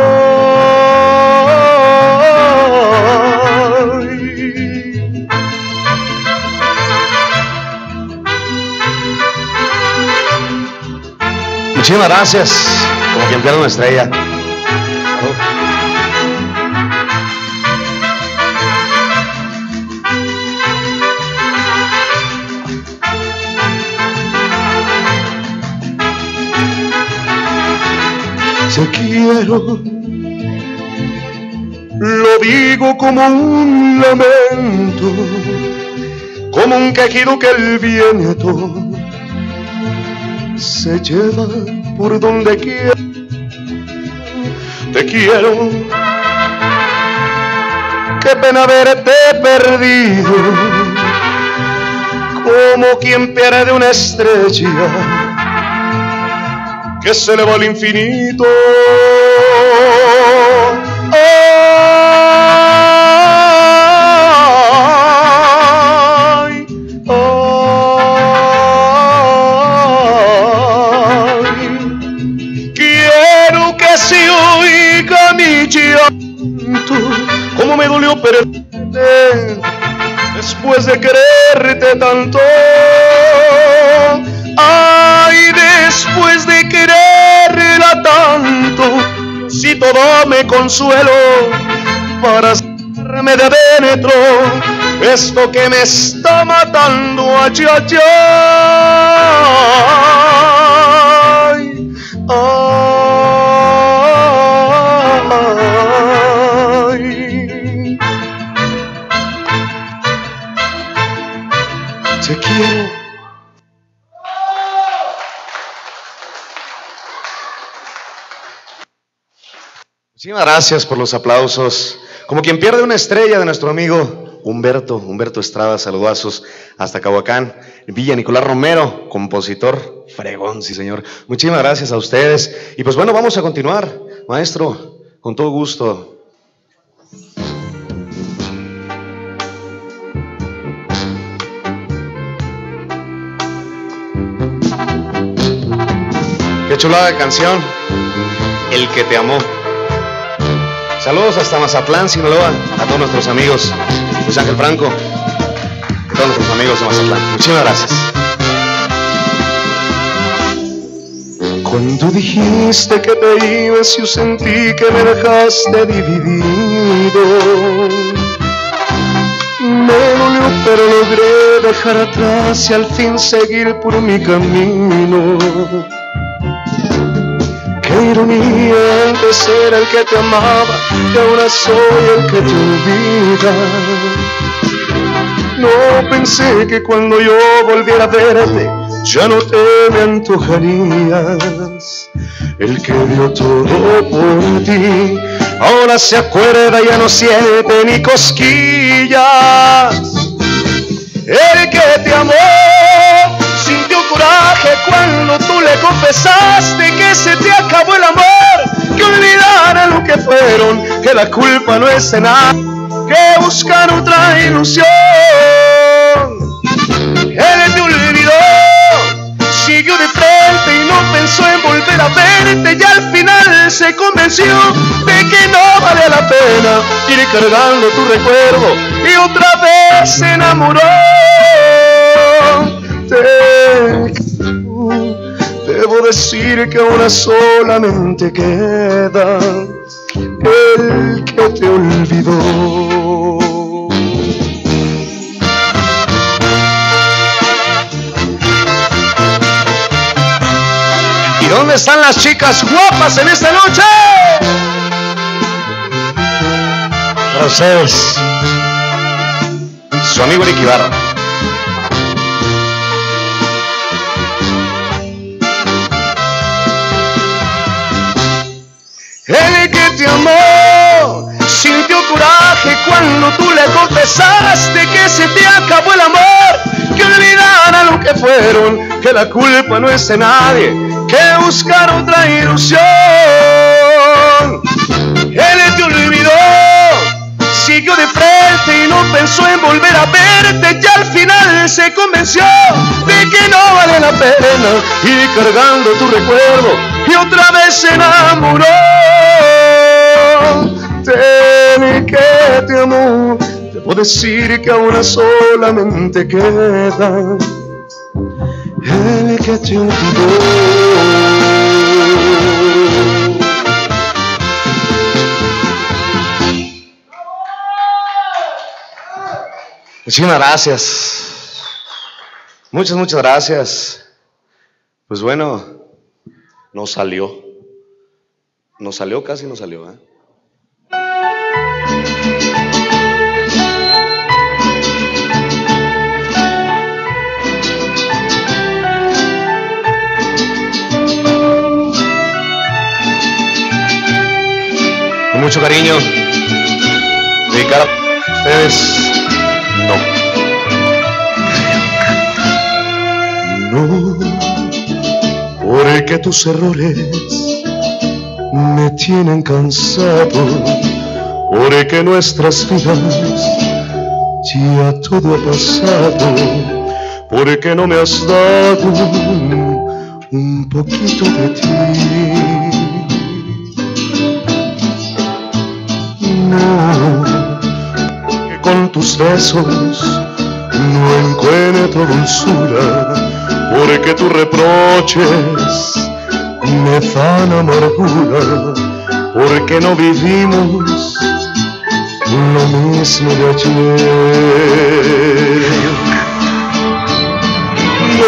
Muchísimas gracias, como quien pierde una estrella. Te quiero, lo digo como un lamento, como un quejido que el viento se lleva por donde quiera. Te quiero, qué pena verte perdido, como quien pierde una estrella que se eleva al infinito. Después de quererte tanto. Ay, después de quererla tanto, si todo me consuelo para sacarme de adentro esto que me está matando allá, allá. Ay, ay. Muchísimas gracias por los aplausos. Como quien pierde una estrella de nuestro amigo Humberto, Humberto Estrada, saludazos hasta Cahuacán. Villa Nicolás Romero, compositor, fregón, sí señor. Muchísimas gracias a ustedes. Y pues bueno, vamos a continuar, maestro, con todo gusto. Qué chulada canción. El que te amó. Saludos hasta Mazatlán, Sinaloa, a todos nuestros amigos. Luis Ángel Franco, a todos nuestros amigos de Mazatlán. Muchísimas gracias. Cuando dijiste que te ibas, yo sentí que me dejaste dividido. Me dolió, pero logré dejar atrás y al fin seguir por mi camino. Qué ironía, antes era el que te amaba y ahora soy el que te olvida. No pensé que cuando yo volviera a verte ya no te me antojarías. El que dio todo por ti ahora se acuerda ya no siente ni cosquillas. El que te amó coraje cuando tú le confesaste que se te acabó el amor, que olvidara lo que fueron, que la culpa no es de nada, que buscar otra ilusión. Él te olvidó, siguió de frente y no pensó en volver a verte y al final se convenció de que no vale la pena ir cargando tu recuerdo y otra vez se enamoró. Debo decir que ahora solamente queda el que te olvidó. ¿Y dónde están las chicas guapas en esta noche? Ustedes, su amigo Eric Ibarra. Te amó sintió coraje cuando tú le confesaste que se te acabó el amor, que olvidara lo que fueron, que la culpa no es de nadie, que buscar otra ilusión. Él te olvidó, siguió de frente y no pensó en volver a verte, y al final se convenció de que no vale la pena, y cargando tu recuerdo, y otra vez se enamoró. Teme que te amo, debo decir que ahora solamente queda el que te olvidó. Muchísimas gracias. Muchas, muchas gracias. Pues bueno, nos salió. Nos salió, casi nos salió. ¿eh? Con mucho cariño, dedicar a ustedes. No. No, porque tus errores me tienen cansado, porque nuestras vidas ya todo ha pasado, porque no me has dado un poquito de ti. No, que con tus besos no encuentro dulzura, porque tus reproches me dan amargura, porque no vivimos lo mismo de ayer. No,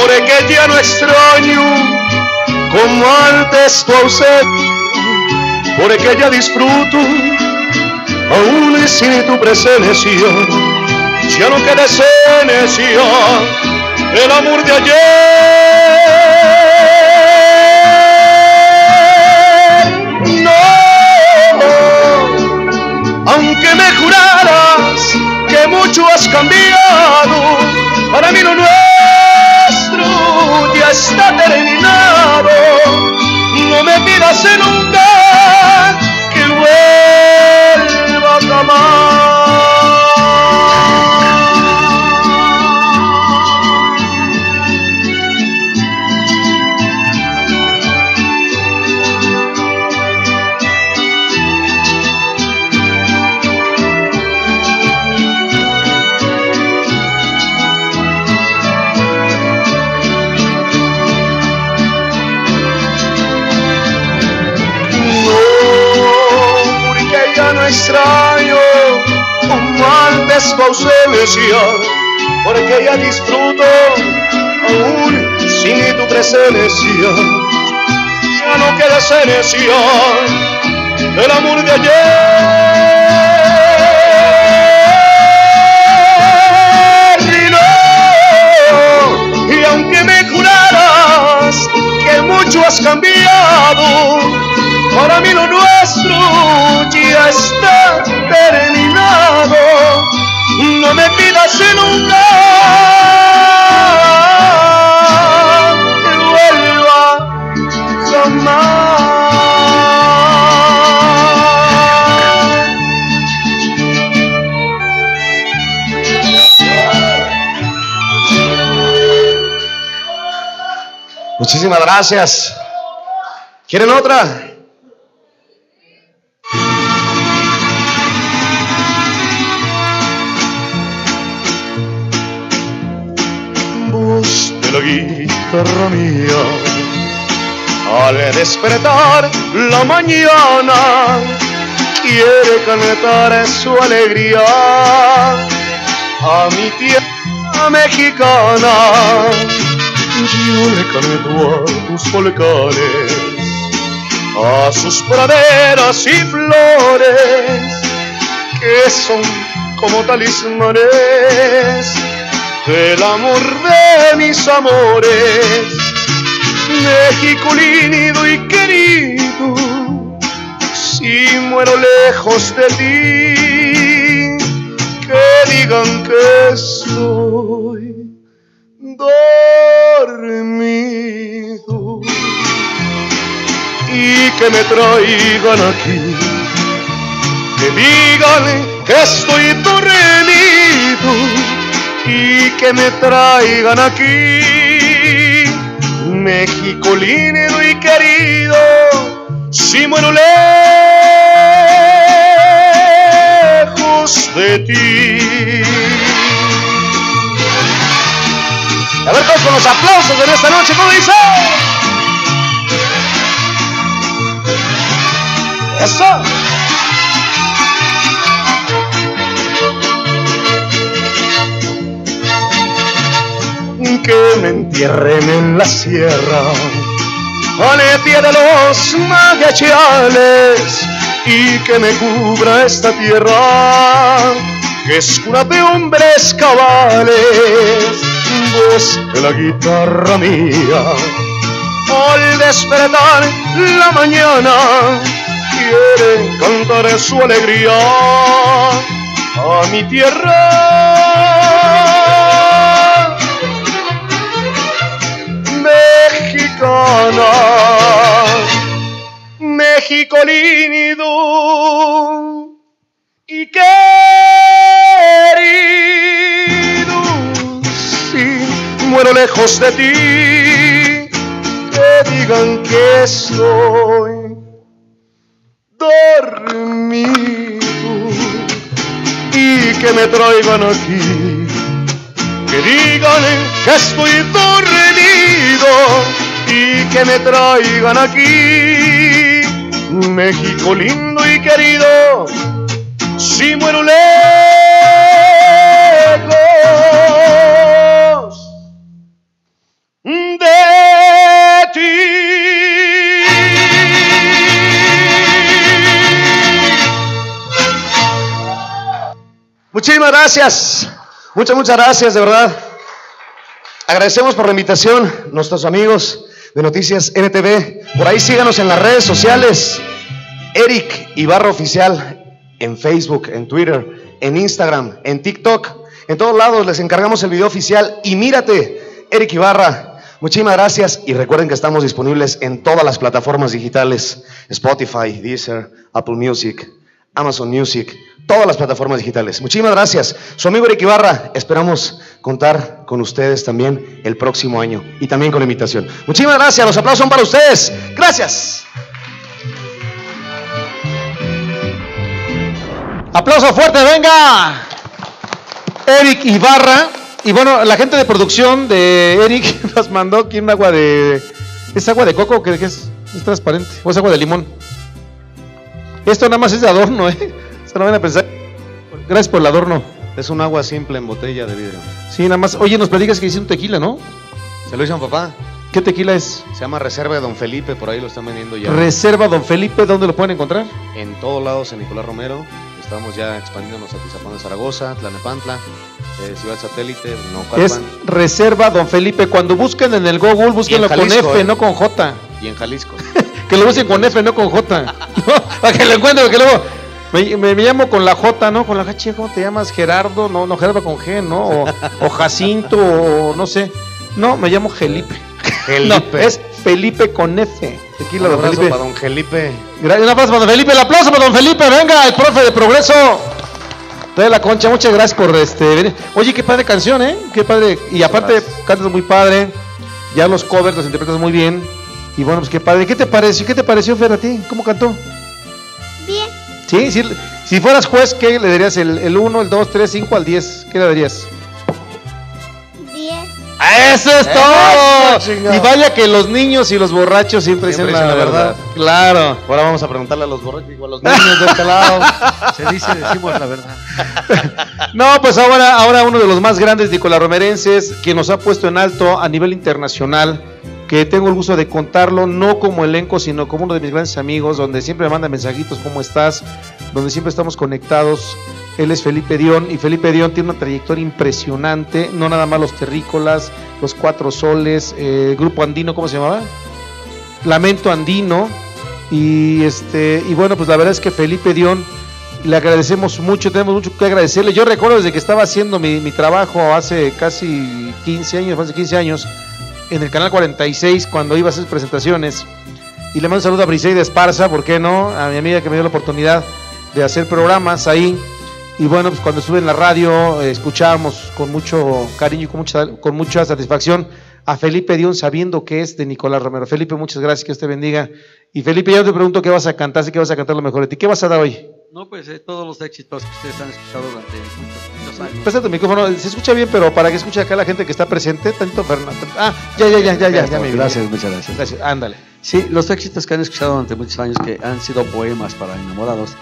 porque ya no extraño como antes tu ausencia, porque ya disfruto aún sin tu presencia, ya no queda esencia el amor de ayer. No, aunque me juraras que mucho has cambiado, para mí lo nuestro ya está terminado. No me pidas nunca que vuelva No, extraño como antes tu ausencia, porque ya disfruto aún sin tu presencia. Ya no queda esencia el amor de ayer. Y y aunque me juraras que mucho has cambiado, para mí lo nuestro ya está terminado. No me pidas nunca que vuelva jamás. Muchísimas gracias. ¿Quieren otra? Despertar la mañana, quiere cantar su alegría a mi tierra mexicana. Yo le canto a tus volcanes, a sus praderas y flores, que son como talismanes del amor de mis amores. México lindo y querido, si muero lejos de ti, que digan que estoy dormido y que me traigan aquí, que digan que estoy dormido y que me traigan aquí, México lindo y querido, si muero lejos de ti. A ver todos con los aplausos de esta noche, ¿cómo dice? Eso. Que me entierren en la sierra, al pie de los magachales, y que me cubra esta tierra, que es cuna de hombres cabales, voz de la guitarra mía. Al despertar la mañana, quiere cantar su alegría a mi tierra. Mexicana, México lindo y querido, si muero lejos de ti, que digan que estoy dormido y que me traigan aquí, que digan que estoy dormido y que me traigan aquí, México lindo y querido, si muero lejos de ti. Muchísimas gracias, muchas, muchas gracias, de verdad. Agradecemos por la invitación, nuestros amigos de Noticias NTV. Por ahí síganos en las redes sociales. Eric Ibarra Oficial en Facebook, en Twitter, en Instagram, en TikTok. En todos lados les encargamos el video oficial. Y mírate, Eric Ibarra. Muchísimas gracias y recuerden que estamos disponibles en todas las plataformas digitales. Spotify, Deezer, Apple Music, Amazon Music, todas las plataformas digitales. Muchísimas gracias. Su amigo Eric Ibarra, esperamos contar con ustedes también el próximo año y también con la invitación. Muchísimas gracias, los aplausos son para ustedes. Gracias. Aplauso fuerte, venga. Eric Ibarra. Y bueno, la gente de producción de Eric (laughs) nos mandó aquí un agua de. ¿Es agua de coco o es? Es transparente. ¿O es agua de limón? Esto nada más es de adorno, ¿eh? (laughs) Se no van a pensar. Gracias por el adorno. Es un agua simple en botella de vidrio. Sí, nada más. Oye, nos platicas que hice un tequila, ¿no? Se lo hizo a mi papá. ¿Qué tequila es? Se llama Reserva de Don Felipe, por ahí lo están vendiendo ya. Reserva Don Felipe, ¿dónde lo pueden encontrar? En todos lados, en Nicolás Romero. Estamos ya expandiéndonos a Tizapán de Zaragoza, Tlanepantla, eh, Ciudad Satélite, no Es Reserva Don Felipe. Cuando busquen en el Google, búsquenlo con Jalisco, F, ¿eh? no con J. y en Jalisco. (laughs) Que lo busquen con F, no con J. (laughs) No, para que lo encuentren, porque luego me, me- me llamo con la J, ¿no? Con la che, ¿cómo te llamas? Gerardo, no, no, Gerardo con G, ¿no? O, o Jacinto, o no sé. No, me llamo Felipe. Felipe. (laughs) No, es Felipe con F. Tequila Un Don abrazo Felipe. para Don Felipe. Gracias, un aplauso para Don Felipe. El aplauso para Don Felipe. Venga, el profe de progreso. De la concha, muchas gracias por este venir. Oye, qué padre canción, ¿eh? Qué padre. Y aparte, cantas muy padre. Ya los covers los interpretas muy bien. Y bueno, pues qué padre. ¿Qué te pareció? ¿Qué te pareció, Fer, a ti? ¿Cómo cantó? Bien, Sí, si, si fueras juez, ¿qué le darías? ¿El 1, el 2, 3, 5 al 10? ¿Qué le darías? 10. ¡Eso es todo! Y vaya que los niños y los borrachos siempre, Siempre dicen la, dicen la verdad. verdad. Claro. Ahora vamos a preguntarle a los borrachos y a los niños de este lado. (laughs) Se dice, decimos la verdad. (laughs) No, pues ahora, ahora uno de los más grandes nicolaromerenses que nos ha puesto en alto a nivel internacional, que tengo el gusto de contarlo, no como elenco, sino como uno de mis grandes amigos, donde siempre me manda mensajitos, ¿cómo estás? Donde siempre estamos conectados. Él es Felipe Dion y Felipe Dion tiene una trayectoria impresionante, no nada más los terrícolas, los cuatro soles, eh, grupo andino, ¿cómo se llamaba? Lamento andino. Y este y bueno, pues la verdad es que Felipe Dion le agradecemos mucho, tenemos mucho que agradecerle. Yo recuerdo desde que estaba haciendo mi, mi trabajo hace casi 15 años, hace 15 años, en el canal 46, cuando iba a hacer presentaciones. Y le mando un saludo a Briseida Esparza, ¿por qué no? A mi amiga que me dio la oportunidad de hacer programas ahí. Y bueno, pues cuando estuve en la radio, eh, escuchábamos con mucho cariño y con mucha, con mucha satisfacción a Felipe Dion sabiendo que es de Nicolás Romero. Felipe, muchas gracias, que Dios bendiga. Y Felipe, yo te pregunto qué vas a cantar, sé que vas a cantar lo mejor de ti. ¿Qué vas a dar hoy? No, pues eh, todos los éxitos que ustedes han escuchado durante muchos, muchos años. Pásate tu micrófono, se escucha bien, pero para que escuche acá la gente que está presente, tanto Fernando. Ah, ya, ya, ya, ya, ya, ya me. Gracias, muchas gracias. Gracias, ándale. Sí, los éxitos que han escuchado durante muchos años que han sido poemas para enamorados.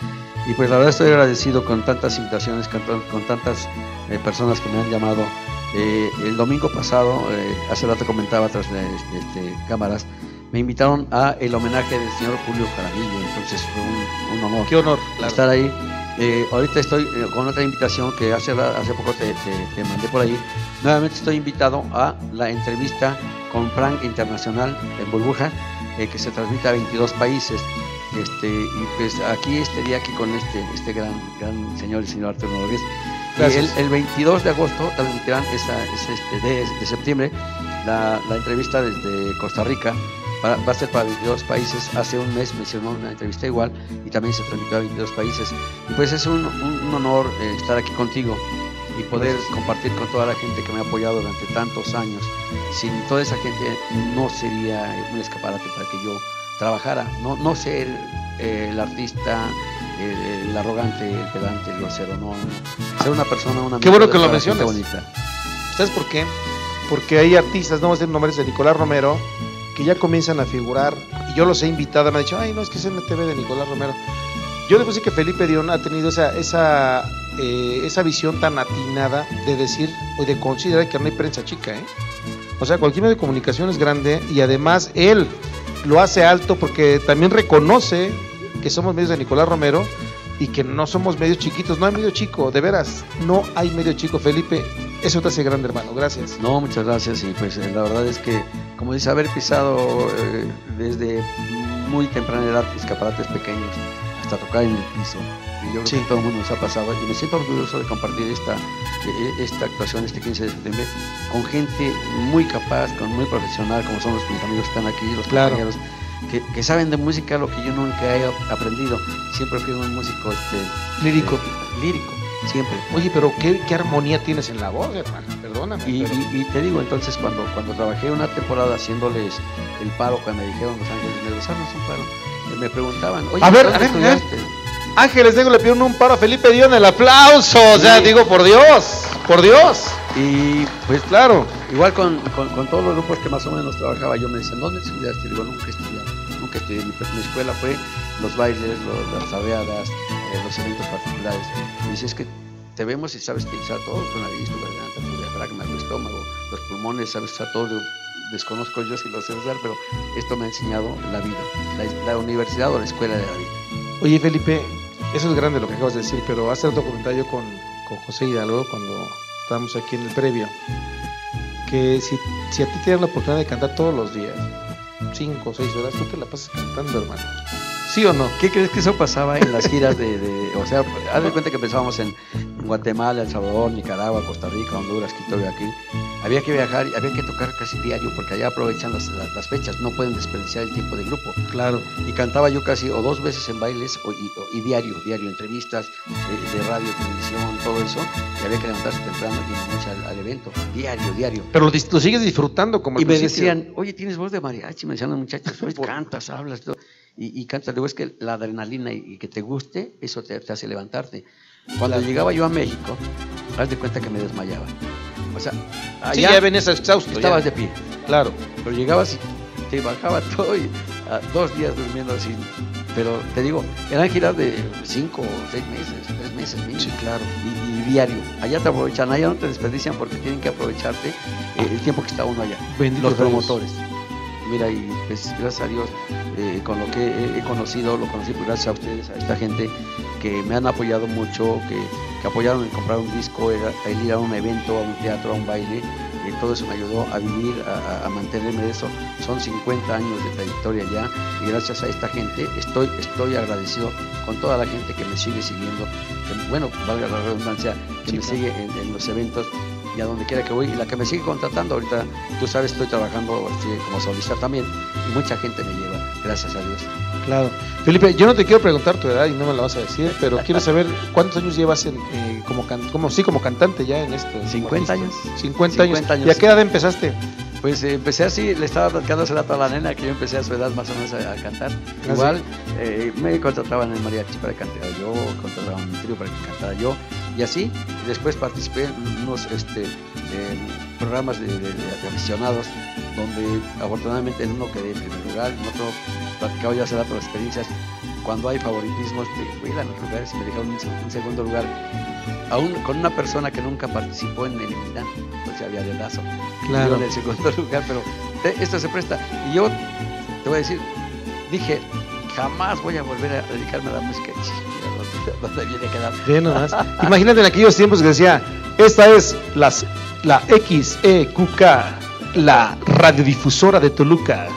Y pues la verdad estoy agradecido con tantas invitaciones, con, con tantas eh, personas que me han llamado. Eh, el domingo pasado, eh, hace rato comentaba tras de- este, cámaras, me invitaron a el homenaje del señor Julio Jaramillo, entonces fue un, un honor Qué honor, claro. estar ahí. Eh, ahorita estoy eh, con otra invitación que hace, hace poco te, te- te mandé por ahí. Nuevamente estoy invitado a la entrevista con Frank Internacional en Burbuja, eh, que se transmite a 22 países. Este, y pues aquí estaría aquí con este, este gran, gran señor, el señor Arturo Rodríguez. Y el, el 22 de agosto transmitirán esa, ese, este, de, de septiembre la, la entrevista desde Costa Rica. Para- va a ser para 22 países. Hace un mes me hicieron una entrevista igual y también se transmitió a 22 países. Y pues es un, un- un honor eh, estar aquí contigo y poder Gracias. compartir con toda la gente que me ha apoyado durante tantos años. Sin toda esa gente no sería un escaparate para que yo trabajara. No, no ser eh, el artista, el, el arrogante, el pedante, el grosero, no, no. Ser una persona, una Qué bueno que lo mencionas. bonita. ¿Sabes por qué? Porque hay artistas, no voy a decir nombres de Nicolás Romero, que ya comienzan a figurar, y yo los he invitado, me han dicho, ay, no, es que es NTV de Nicolás Romero. Yo después de que Felipe Dion ha tenido esa, esa, eh, esa visión tan atinada de decir, o de considerar que no hay prensa chica, ¿eh? O sea, cualquier medio de comunicación es grande, y además él lo hace alto porque también reconoce que somos medios de Nicolás Romero, y que no somos medios chiquitos, no hay medio chico, de veras, no hay medio chico, Felipe, eso te hace grande, hermano, gracias. No, muchas gracias y pues eh, la verdad es que, como dice, haber pisado eh, desde muy temprana edad escaparates pequeños hasta tocar en el piso. Y yo creo Sí. que todo el mundo nos ha pasado y me siento orgulloso de compartir esta, eh, esta actuación este 15 de septiembre con gente muy capaz, con muy profesional, como son los mis amigos que están aquí, los Claro. compañeros, que, que saben de música lo que yo nunca he aprendido. Siempre fui un músico este, Lírico. eh, lírico, siempre. Oye, pero qué, qué armonía tienes en la voz, hermano, perdóname. Y, pero- y- y te digo, entonces cuando, cuando trabajé una temporada haciéndoles el paro, cuando me dijeron Los Ángeles Negros, haznos un paro, eh, me preguntaban, oye, A ver, ¿dónde a ver, a ver. estudiaste?". Ángeles Negro le pidieron un paro a Felipe Dion, el aplauso, o sea, digo, por Dios, por Dios. Y pues Claro. igual con, con, con todos los grupos que más o menos trabajaba, yo me decían, ¿dónde estudiaste? Y digo, nunca he estudiado, nunca estudié. Mi, mi escuela fue los bailes, los- las arreadas, eh, los eventos particulares. Y dice, es que te vemos y sabes utilizar todo, tu nariz, tu garganta, tu diafragma, tu estómago, los pulmones, sabes usar todo. Desconozco yo si lo sé usar, pero esto me ha enseñado la vida, la, la universidad o la escuela de la vida. Oye, Felipe, eso es grande lo que acabas de decir, pero hace otro comentario con, con José Hidalgo cuando estábamos aquí en el previo, que si, si a ti te dan la oportunidad de cantar todos los días, cinco o seis horas, tú te la pasas cantando, hermano. ¿Sí o no? ¿Qué crees que eso pasaba en las giras de, de- o sea, haz de cuenta que pensábamos en, Guatemala, El Salvador, Nicaragua, Costa Rica, Honduras, Quito y aquí. Había que viajar había que tocar casi diario porque allá aprovechan las, las- las fechas, no pueden desperdiciar el tiempo de grupo. Claro. Y cantaba yo casi o dos veces en bailes o- y, o- y diario, diario, entrevistas eh, de radio, televisión, todo eso. Y había que levantarse temprano y noche al, al evento, diario, diario. Pero lo, sigues disfrutando como Y me principio. decían, oye, tienes voz de mariachi, me decían los muchachos, (laughs) cantas, hablas, todo. Y, y cantas, digo, es que la adrenalina y, y que te guste, eso te, te hace levantarte. Cuando llegaba yo a México, haz de cuenta que me desmayaba. O sea, Sí, allá ya venías exhausto. estabas ya. de pie, Claro. pero llegabas y te bajaba (laughs) todo y dos días durmiendo así. Pero te digo, eran giras de cinco o seis meses, tres meses mínimo. Sí, claro. Y, y diario. Allá te aprovechan, allá no te desperdician porque tienen que aprovecharte eh, el tiempo que está uno allá Bendito los Dios. Mira, y pues gracias a Dios, eh, con lo que he, he conocido, lo conocí pues, gracias a ustedes, a esta gente que me han apoyado mucho, que, que apoyaron en comprar un disco, el, ir a un evento, a un teatro, a un baile, eh, todo eso me ayudó a vivir, a, a- a mantenerme de eso. Son 50 años de trayectoria ya y gracias a esta gente estoy, estoy agradecido con toda la gente que me sigue siguiendo, que, bueno, valga la redundancia, que Sí, me claro. sigue en, en los eventos y a donde quiera que voy y la que me sigue contratando ahorita, tú sabes, estoy trabajando como solista también y mucha gente me lleva, gracias a Dios. Claro. Felipe, yo no te quiero preguntar tu edad y no me la vas a decir, pero quiero saber cuántos años llevas en, eh, como, can- como, sí, como cantante ya en esto. 50 años. 50 años. 50 años. ¿Y a qué edad empezaste? Pues eh, empecé así, le estaba platicando hace rato a la nena que yo empecé a su edad más o menos a, a cantar. ¿Ah, Igual eh, me contrataban en el mariachi para que cantara yo, contrataban un trío para que cantara yo, y así. Después participé en unos este, en programas de, de- de aficionados, donde afortunadamente en uno quedé en primer lugar, en otro platicaba yo hace rato las experiencias. Cuando hay favoritismos, me fui a los lugares y me dejaron un segundo lugar, aún con una persona que nunca participó en el eliminar, pues ya había de lazo Claro. en el segundo (laughs) lugar, pero te- esto se presta. Y yo te voy a decir, dije, jamás voy a volver a dedicarme a la música. (laughs) Viene (laughs) nomás. (laughs) Imagínate en aquellos tiempos que decía, esta es las, la XEQK, la radiodifusora de Toluca.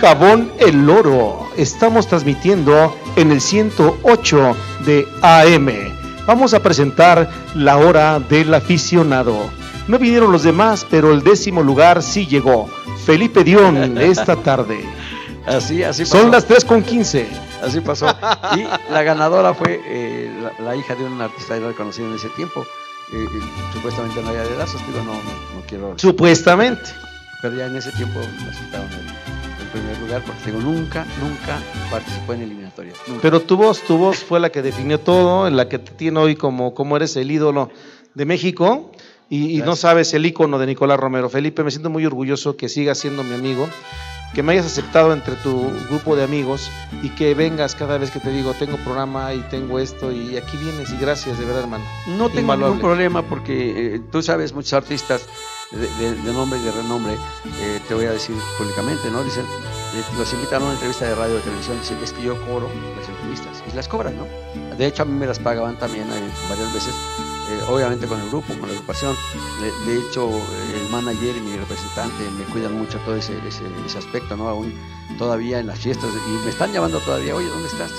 Jabón El Loro. Estamos transmitiendo en el 108 de AM. Vamos a presentar la hora del aficionado. No vinieron los demás, pero el décimo lugar sí llegó. Felipe Dion esta tarde. Así, así pasó. Son las 3 con 15. Así pasó. Y la ganadora fue eh, la, la hija de un artista reconocido en ese tiempo. Eh, supuestamente no había de lazos, digo, no, no, quiero. Supuestamente. Pero ya en ese tiempo me quitaron el, el primer lugar porque digo, nunca, nunca participó en eliminatorias. Nunca. Pero tu voz, tu voz fue la que definió todo, en la que te tiene hoy como, como eres el ídolo de México y, y no sabes el ícono de Nicolás Romero. Felipe, me siento muy orgulloso que sigas siendo mi amigo, que me hayas aceptado entre tu grupo de amigos y que vengas cada vez que te digo, tengo programa y tengo esto y aquí vienes y gracias, de verdad, hermano. No tengo Invaluable. ningún problema porque eh, tú sabes, muchos artistas de, de- de nombre y de renombre, eh, te voy a decir públicamente, ¿no? Dicen, eh, los invitan a una entrevista de radio o televisión, dicen, es que yo cobro las entrevistas y las cobran, ¿no? De hecho, a mí me las pagaban también eh, varias veces, eh, obviamente con el grupo, con la agrupación. De, de hecho, el manager y mi representante me cuidan mucho todo ese, ese, ese aspecto, ¿no? Aún todavía en las fiestas y me están llamando todavía, oye, ¿dónde estás?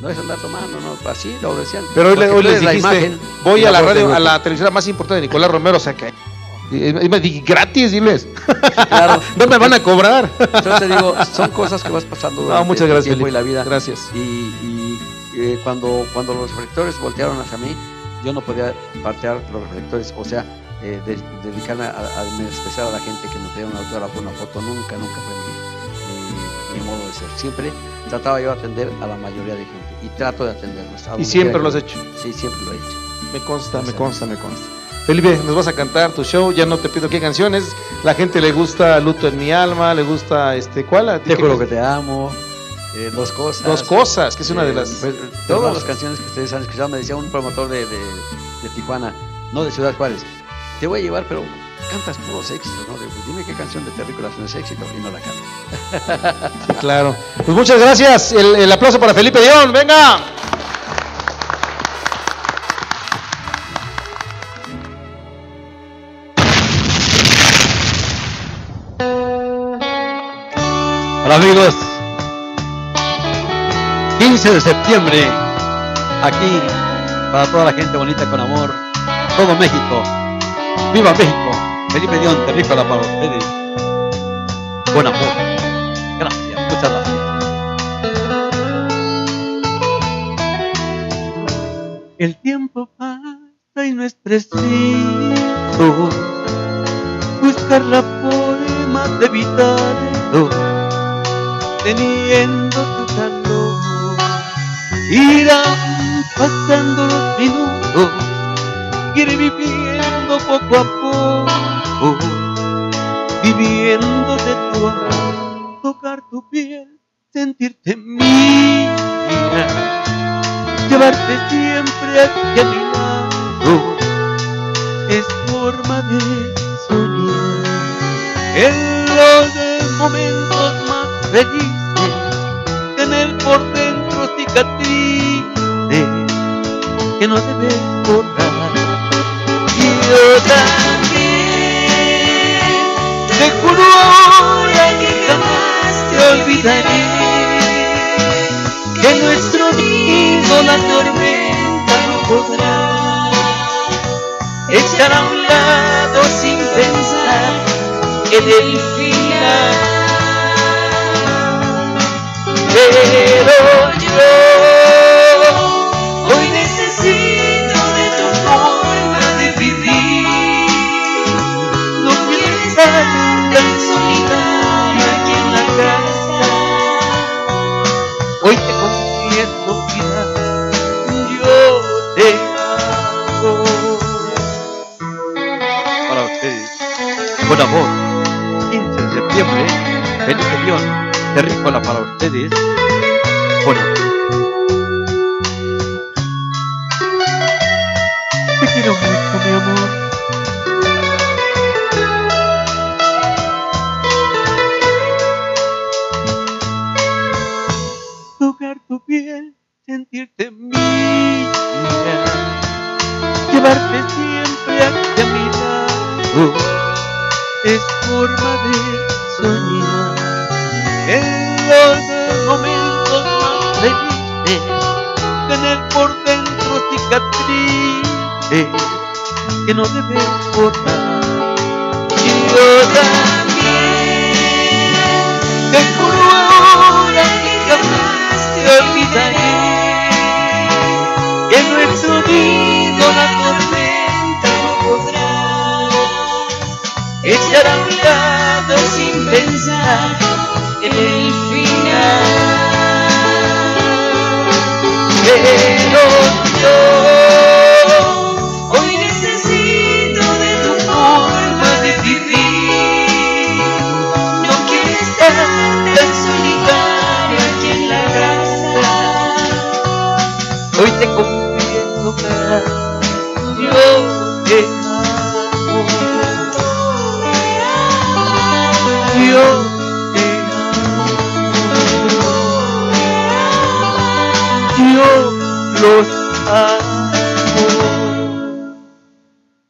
No es andar tomando, no, así lo decían. Pero hoy, hoy les dijiste, imagen voy y a la radio, a la televisora más importante de Nicolás Romero, o sea que... y- y me di- gratis, diles. Claro. (laughs) no me van a cobrar. Entonces digo, son cosas que vas pasando No, durante muchas el gracias, tiempo y Felipe. la vida. Gracias. Y, y, eh, cuando, cuando los reflectores voltearon hacia mí, yo no podía partear los reflectores, o sea, eh, de- dedicarme a, a a la gente que me pedía un autógrafo, una foto, nunca, nunca fue mi, mi- mi modo de ser. Siempre trataba yo de atender a la mayoría de gente y trato de atenderlos. Y siempre lo has hecho. Sí, siempre lo he hecho. Me consta, me consta, me consta. Felipe, nos vas a cantar tu show, ya no te pido qué canciones. La gente le gusta Luto en mi alma, le gusta este, ¿cuál? ¿A ti Te juro que te amo. Eh, dos cosas. Dos cosas, que es una de Eh, las pues, todas las canciones que ustedes han escuchado, me decía un promotor de, de, de Tijuana, no de Ciudad Juárez, te voy a llevar, pero cantas puros éxitos, ¿no? Digo, dime qué canción de Terrícolas no es éxito y no la canto. (laughs) Sí, claro. Pues muchas gracias. El, el aplauso para Felipe Dion, venga. Hola amigos, 15 de septiembre, aquí para toda la gente bonita con amor, todo México, viva México, Felipe Dion, terrícola para ustedes, buen amor, gracias, muchas gracias. El tiempo pasa y no es preciso buscar la forma de evitarlo teniendo tu calor. Irán pasando los minutos, ir viviendo poco a poco, viviendo de tu amor, tocar tu piel, sentirte mía, llevarte siempre aquí a mi lado, es forma de soñar. En los momentos más felices, tener por dentro que no debes borrar. Y yo también te juro ahora que jamás te olvidaré que nuestro nido la tormenta no podrá estar a un lado sin pensar en el final. Pero yo hoy necesito de tu forma de vivir. No quiero estar tan solitaria aquí en la casa. Hoy te confieso, mira, yo te amo. Para ustedes, con amor, 15 de septiembre, feliz unión, terrícola para ustedes, con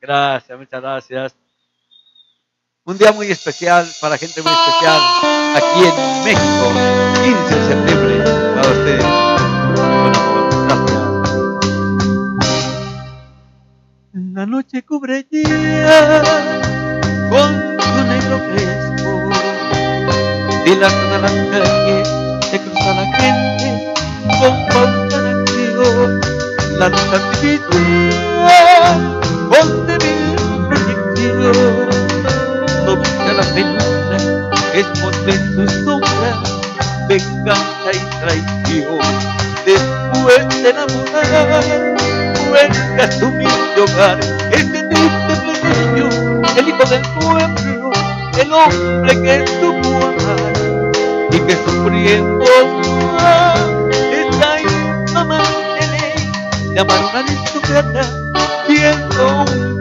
Gracias, muchas gracias. Un día muy especial para gente muy especial aquí en México, 15 de septiembre, para ustedes. Gracias. La noche cubre ya con su negro fresco y las calles se cruza la gente con pauta de. La luz artificial proyección no busca la penumbra, esconde su sombra. Venganza y traición. Después de enamorar, vuelve a su humilde hogar, este triste plebeyo, el hijo del pueblo, el hombre que supo amar y que sufriendo está infamante ley de amar a una aristócrata siendo un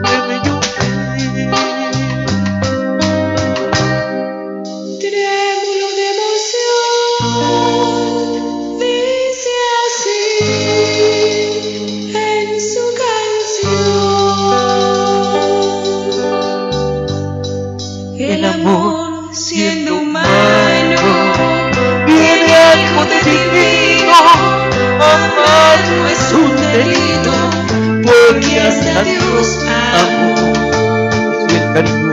porque hasta Dios amó, y el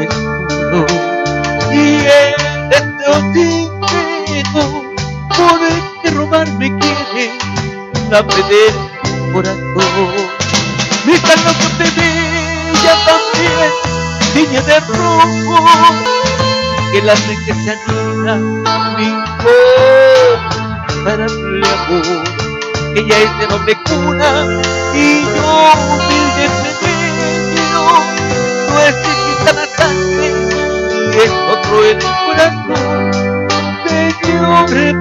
es puro, y el deseo secreto, por el que robarme quiere, la del corazón. Mira lo que te bella también, niña de rojo, que la hace se anida mi voz para mi amor. Ella es de noble cuna otro el corazón. De hombre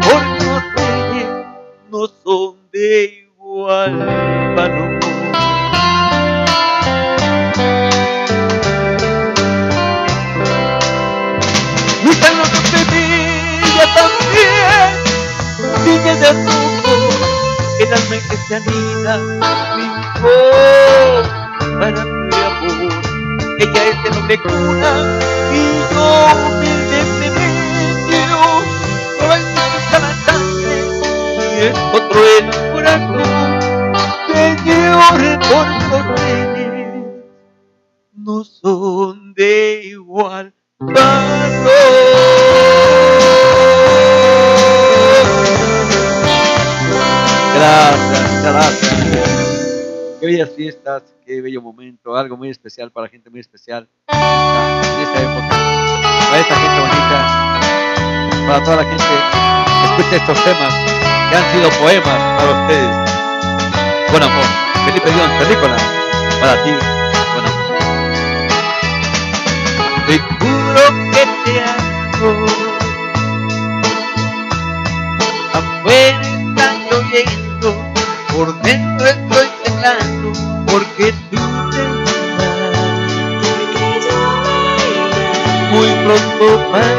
muy especial para gente muy especial en esta época. Para esta gente bonita, para toda la gente que escucha estos temas que han sido poemas para ustedes. Con amor. Felipe Dion, película para ti. Con amor. Te juro que te amo. Afuera está lloviendo, por dentro estoy temblando, porque tú look both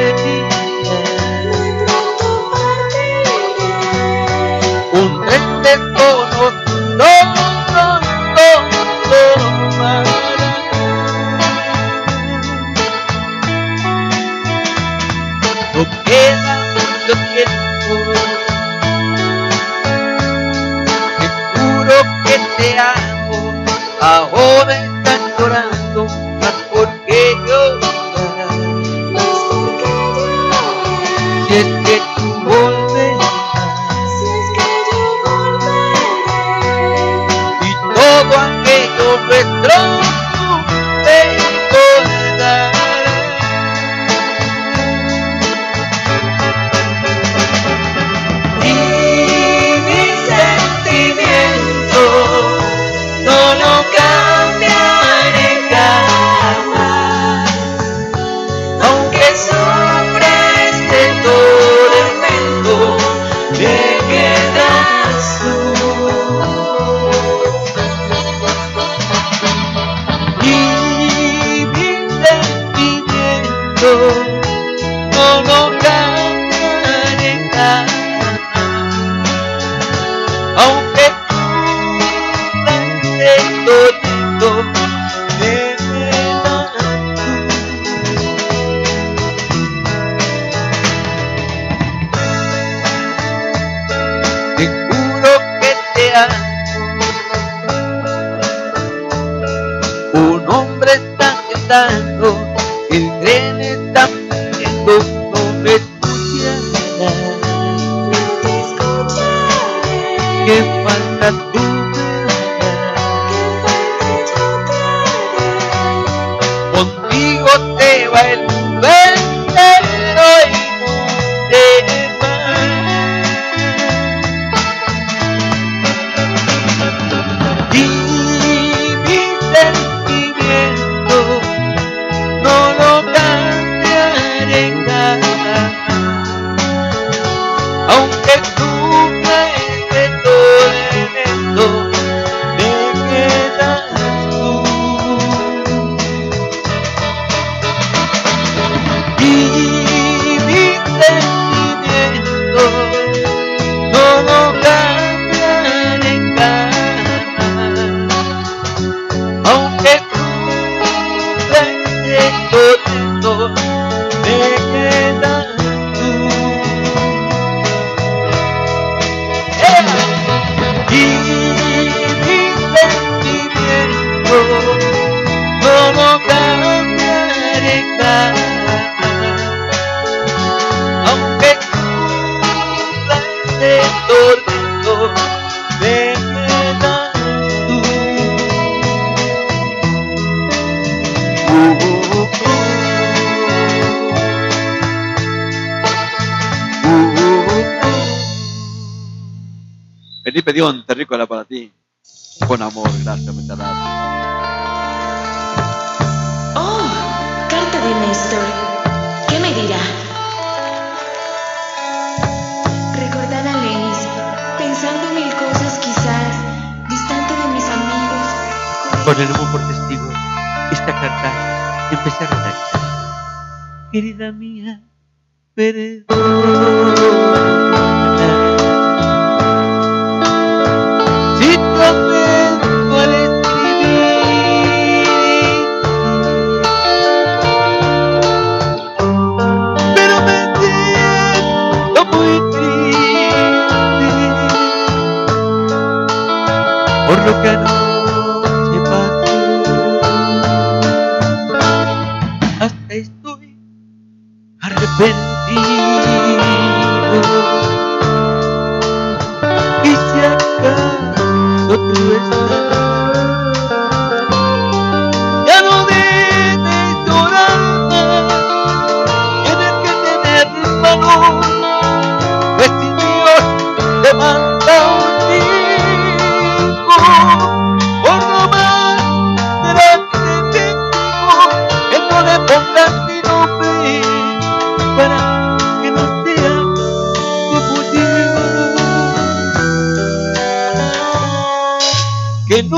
et nous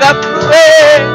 t'apprêts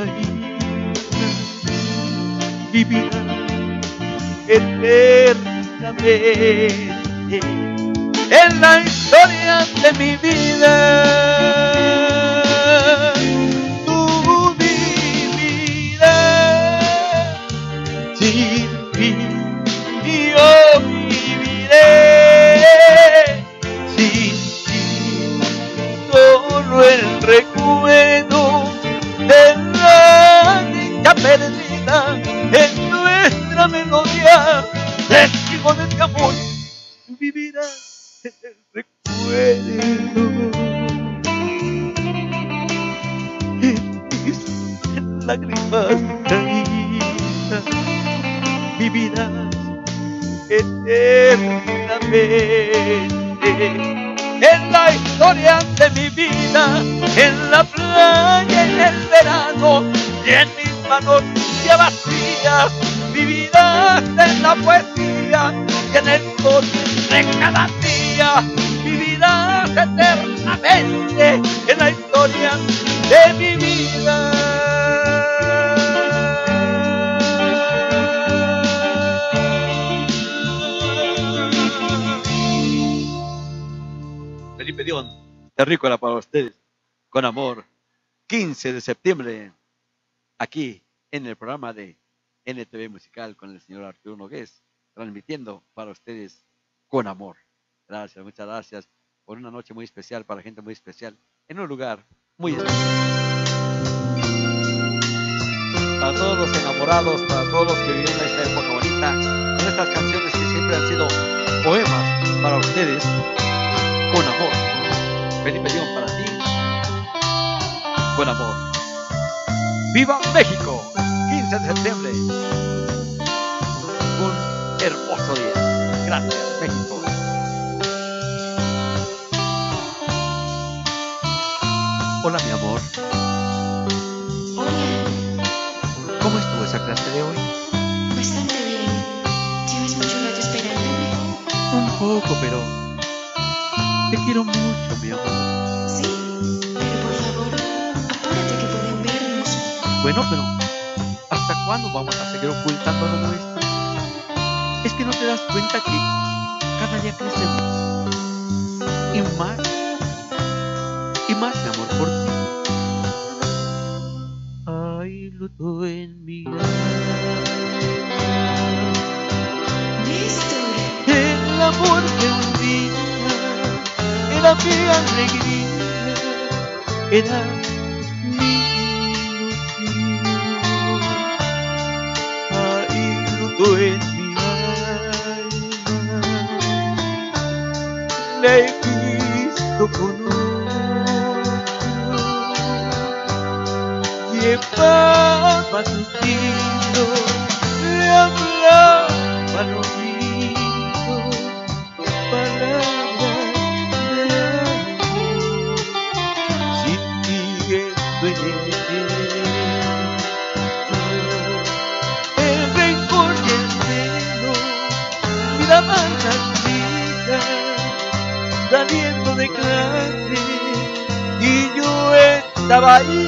ahí vivirá eternamente en la historia de mi vida. 15 de septiembre, aquí en el programa de NTV Musical con el señor Arturo Nogués, transmitiendo para ustedes con amor. Gracias, muchas gracias por una noche muy especial, para gente muy especial, en un lugar muy especial. Para todos los enamorados, para todos los que viven esta época bonita, con estas canciones que siempre han sido poemas para ustedes, con amor. Felipe Dion para con amor. ¡Viva México! 15 de septiembre. Un hermoso día. Gracias, México. Hola, mi amor. ¿Cómo estuvo esa clase de hoy? Bastante bien. ¿Llevas mucho rato esperándome? Un poco, pero te quiero mucho, mi amor. Bueno, pero ¿hasta cuándo vamos a seguir ocultando lo nuestro? Es que no te das cuenta que cada día crece más y más y más mi amor por ti. Hay luto en mi alma. El amor que un día era mi alegría, era Hay luto en mi alma, la he visto con otro, llevaba suspiro, le hablaba al chicas saliendo de clase y yo estaba ahí.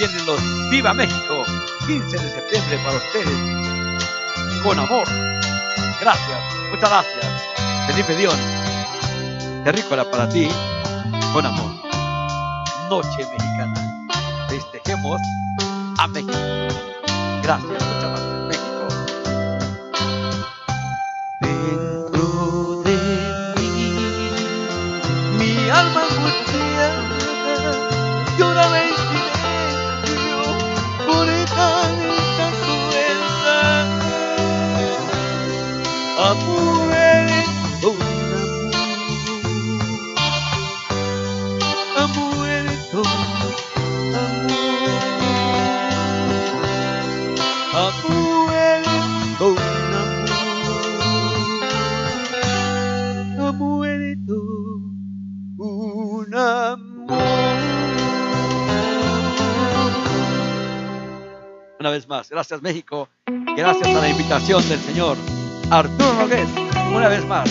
Vienen los Viva México, 15 de septiembre para ustedes, con amor. Gracias, muchas gracias. Felipe Dion, terrícola para ti, con amor. Noche mexicana. Festejemos a México. Gracias, muchas gracias, Gracias México. Gracias a la invitación del señor Arturo Nogués. Una vez más,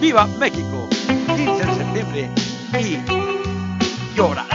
viva México. 15 de septiembre y llora.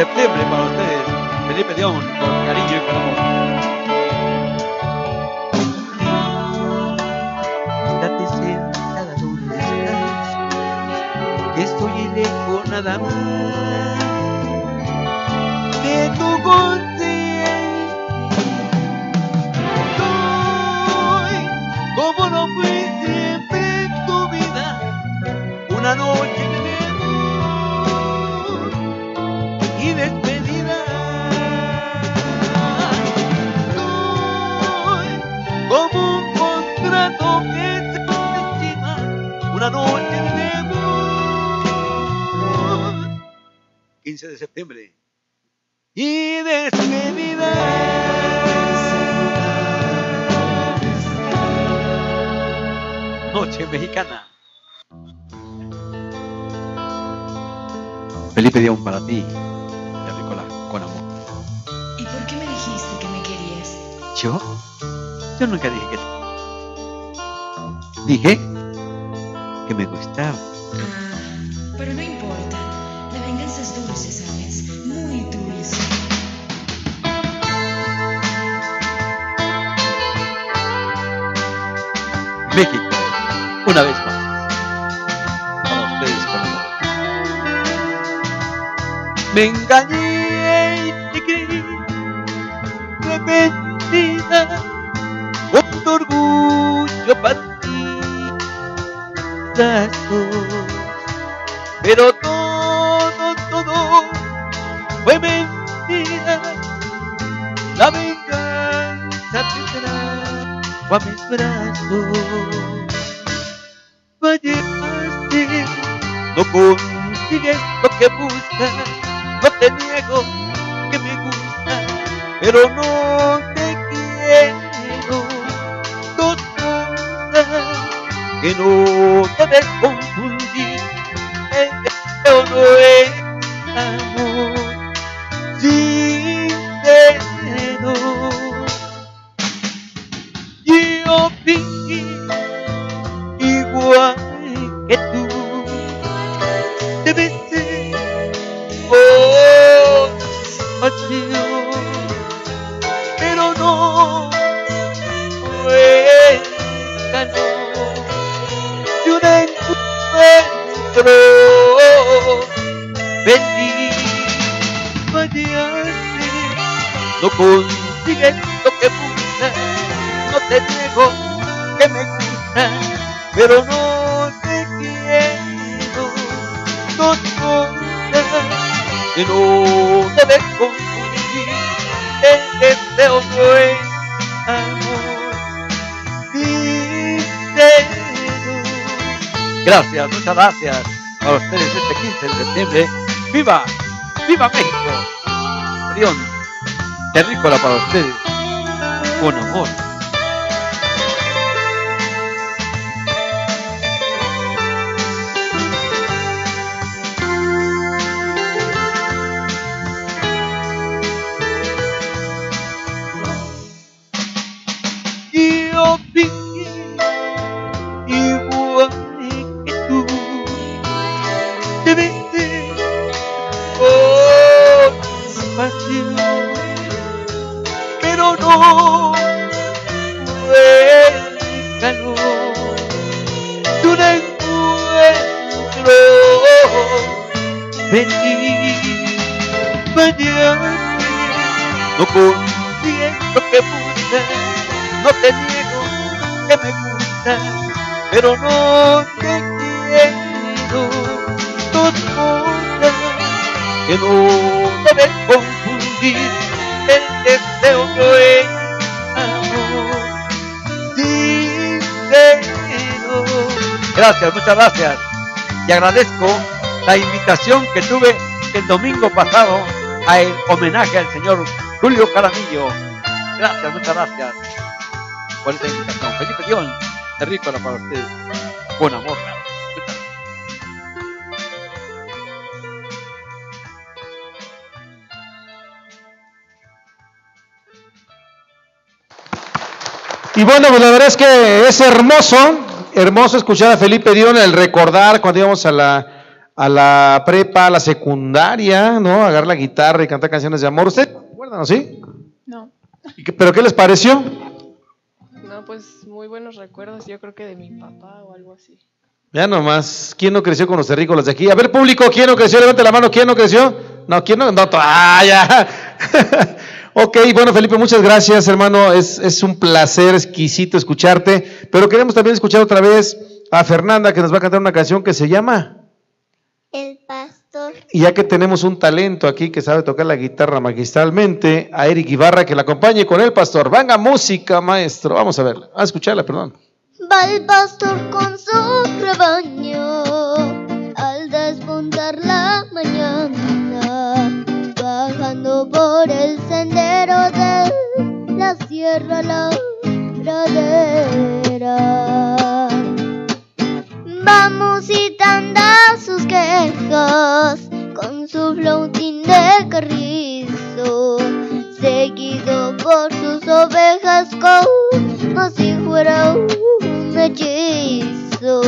Septiembre Dije que me gustaba. Ah, pero no importa. La venganza es dulce, ¿sabes? Muy dulce. México, una vez más. Para ustedes con amor. Me engañé y te creí arrepentida con tu orgullo Pero todo, todo fue mentira. La venganza tendrá a mis brazos. Fallaste, no consigues lo que buscas, no te niego que me gusta, pero no debes gracias a ustedes este 15 de septiembre. ¡Viva! ¡Viva México! León, terrícola para ustedes, con amor. Pero no te quiero. Que no debes confundir, el deseo no es amor. Gracias, muchas gracias. Y agradezco la invitación que tuve el domingo pasado a el homenaje al señor Julio Caramillo. Gracias, muchas gracias por esta invitación. Felipe Dion, terrícola para usted. Con amor. Y bueno, pues la verdad es que es hermoso, hermoso escuchar a Felipe Dion, el recordar cuando íbamos a la, a la prepa, a la secundaria, ¿no? Agarrar la guitarra y cantar canciones de amor. ¿Usted recuerdan, sí? No, ¿Y qué- ¿Pero qué les pareció? Pues muy buenos recuerdos, yo creo que de mi papá o algo así. Ya nomás, ¿quién no creció con los terrícolas de aquí? A ver, público, ¿quién no creció? Levante la mano, ¿quién no creció? No, ¿quién no? No, ah, ya. (laughs) ok, bueno, Felipe, muchas gracias, hermano. Es, es un placer exquisito escucharte. Pero queremos también escuchar otra vez a Fernanda, que nos va a cantar una canción que se llama. El pastor. Y ya que tenemos un talento aquí que sabe tocar la guitarra magistralmente, a Eric Ibarra que la acompañe con el pastor. Venga, música, maestro. Vamos a verla. A escucharla, perdón. Va el pastor con su rebaño al despuntar la mañana, bajando por el sendero de la sierra la pradera. Va musitando sus quejas con su flautín de carrizo, seguido por sus ovejas como si fuera un hechizo.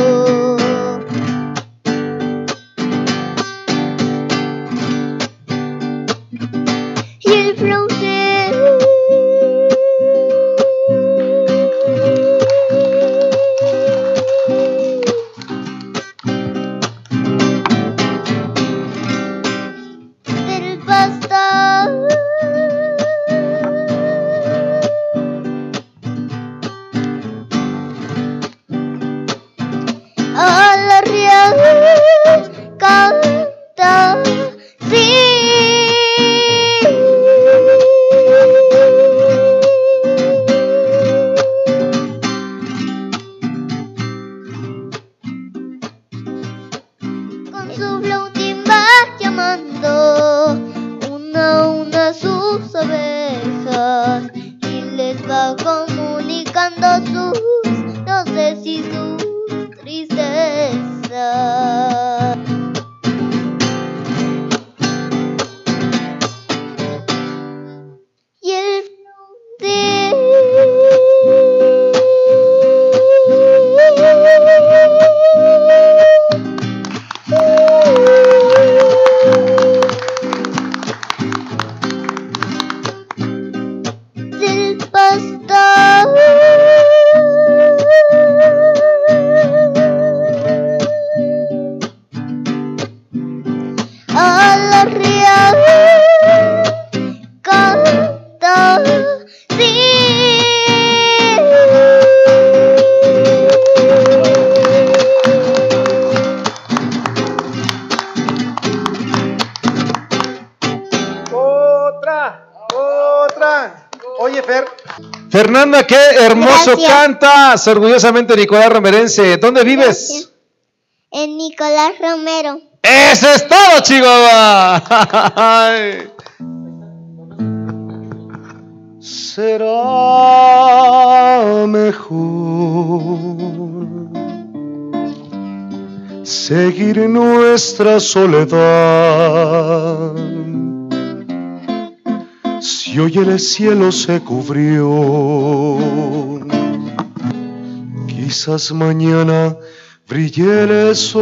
Gracias. cantas. Orgullosamente Nicolás Romerense. ¿Dónde vives? en Nicolás Romero. Eso es todo, Chihuahua. (laughs) Ay. será mejor seguir nuestra soledad. Si hoy el cielo se cubrió, quizás mañana brille el sol.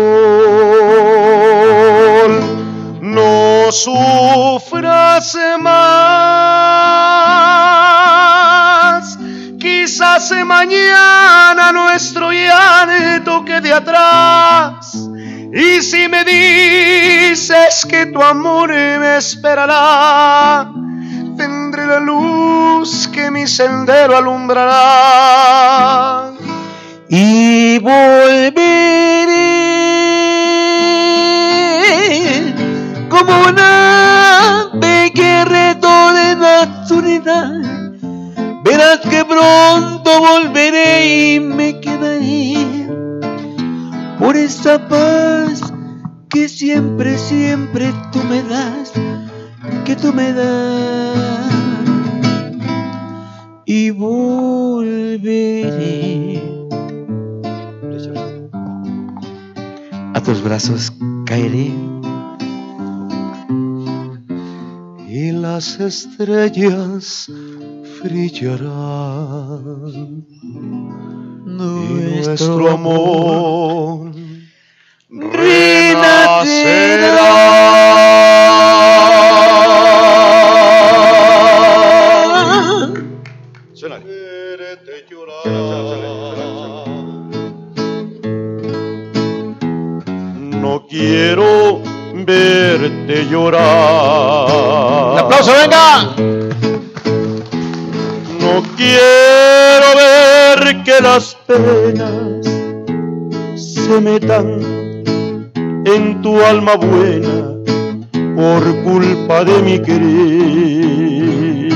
No sufras más, quizás mañana nuestro llanto quede atrás. Y si me dices que tu amor me esperará, tendré la luz que mi sendero alumbrará. Y volveré como una ave que retorna a su. Verás que pronto volveré y me quedaré por esa paz que siempre, siempre tú me das. que tú me das y volveré tus brazos caeré y las estrellas brillarán. Nuestro amor renacerá. Quiero verte llorar. ¡Un aplauso, venga! No quiero ver que las penas se metan en tu alma buena por culpa de mi querer.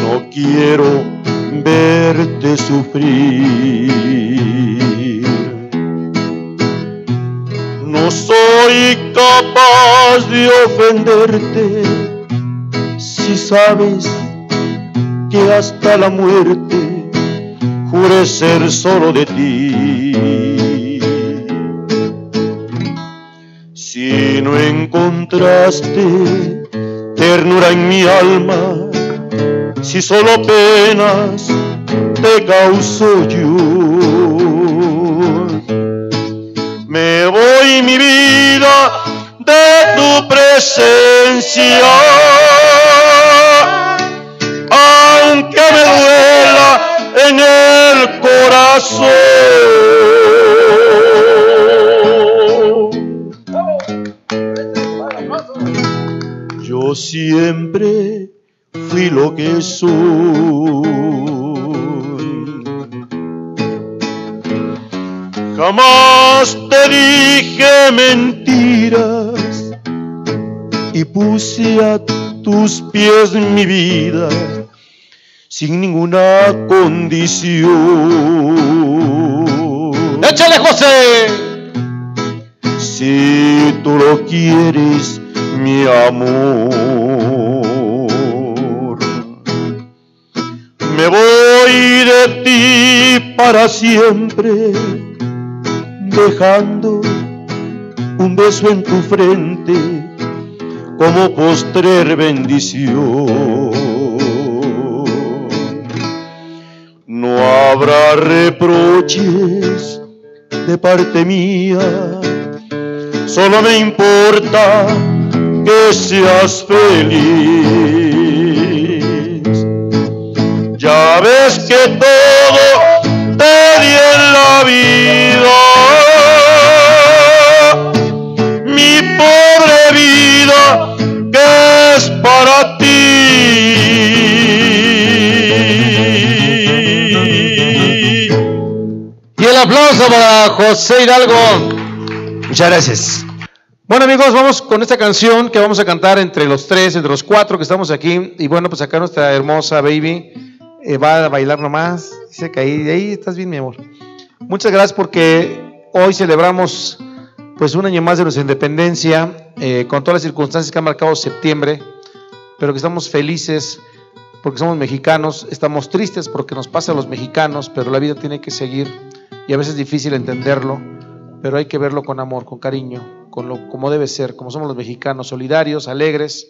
No quiero verte sufrir. Soy capaz de ofenderte si sabes que hasta la muerte juré ser solo de ti. Si no encontraste ternura en mi alma, si solo penas te causó yo. Me voy mi vida de tu presencia, aunque me duela en el corazón. Yo siempre fui lo que soy. Jamás te dije mentiras y puse a tus pies mi vida sin ninguna condición. ¡Échale, José! Si tú lo quieres, mi amor. Me voy de ti para siempre, dejando un beso en tu frente como postrer bendición. No habrá reproches de parte mía, solo me importa que seas feliz. Ya ves que todo te di en la vida, aplauso para José Hidalgo. Muchas gracias. Bueno amigos, vamos con esta canción que vamos a cantar entre los tres, entre los cuatro que estamos aquí. Y bueno, pues acá nuestra hermosa baby eh, va a bailar nomás. Dice que ahí, ahí estás bien, mi amor. Muchas gracias porque hoy celebramos pues un año más de nuestra independencia, eh, con todas las circunstancias que han marcado septiembre, pero que estamos felices porque somos mexicanos, estamos tristes porque nos pasa a los mexicanos, pero la vida tiene que seguir y a veces es difícil entenderlo, pero hay que verlo con amor, con cariño, con lo, como debe ser, como somos los mexicanos, solidarios, alegres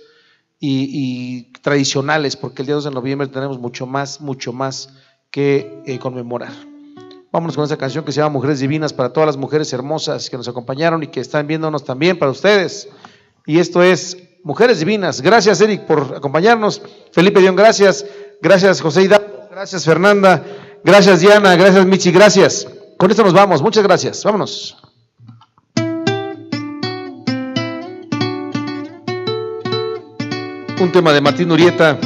y, tradicionales, porque el día 2 de noviembre tenemos mucho más, mucho más que eh, conmemorar. Vámonos con esa canción que se llama Mujeres Divinas para todas las mujeres hermosas que nos acompañaron y que están viéndonos también para ustedes. Y esto es Mujeres Divinas. Gracias, Eric, por acompañarnos. Felipe Dion, gracias. Gracias, José Hidalgo. Gracias, Fernanda. Gracias, Diana. Gracias, Michi. Gracias. Con esto nos vamos. Muchas gracias. Vámonos. Un tema de Martín Urieta,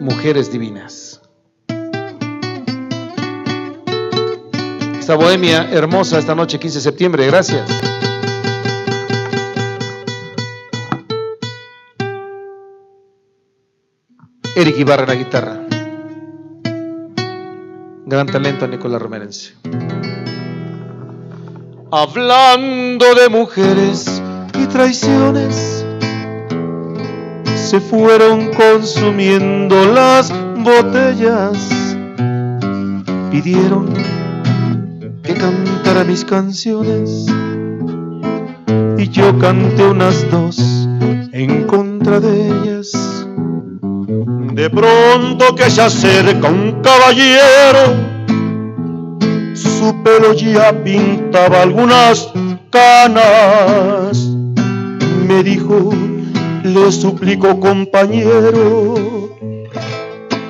Mujeres Divinas. Esta bohemia hermosa esta noche, 15 de septiembre. Gracias. Eric Ibarra en la guitarra. Gran talento, Nicolás Romerense. Hablando de mujeres, traiciones se fueron consumiendo las botellas. Pidieron que cantara mis canciones y yo canté unas dos en contra de ellas. De pronto que se acerca un caballero, su pelo ya pintaba algunas canas. Me dijo, le suplico compañero,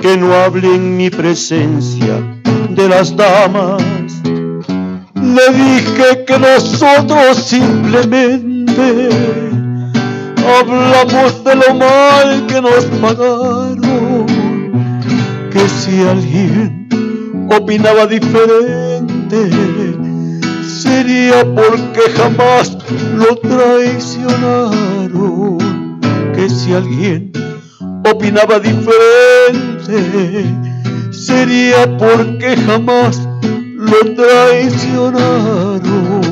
que no hable en mi presencia de las damas. Le dije que nosotros simplemente hablamos de lo mal que nos pagaron, que si alguien opinaba diferente, sería porque jamás lo traicionaron, que si alguien opinaba diferente, sería porque jamás lo traicionaron.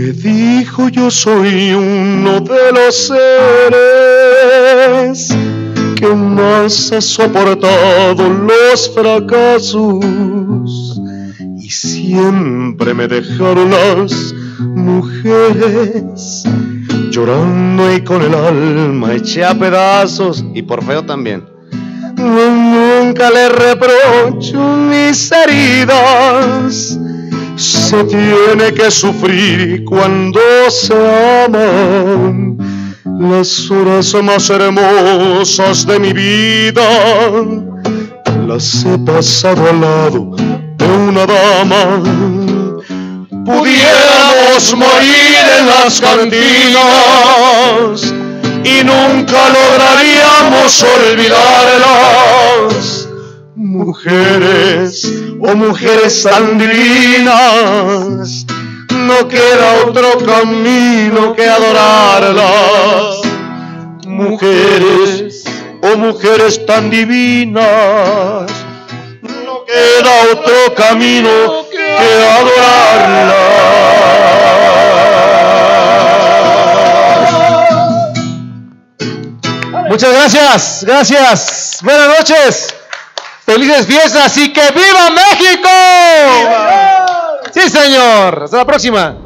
Me dijo yo soy uno de los seres que más ha soportado los fracasos y siempre me dejaron las mujeres llorando y con el alma eché a pedazos y por feo también. Nunca le reprocho mis heridas. Se tiene que sufrir cuando se aman. Las horas más hermosas de mi vida las he pasado al lado de una dama. Pudiéramos morir en las cantinas y nunca lograríamos olvidarlas. Mujeres, oh mujeres tan divinas, no queda otro camino que adorarlas. Mujeres, oh mujeres tan divinas, no queda otro camino que adorarlas. Muchas gracias, gracias. Buenas noches. Felices fiestas y que viva México. Sí, señor. Hasta la próxima.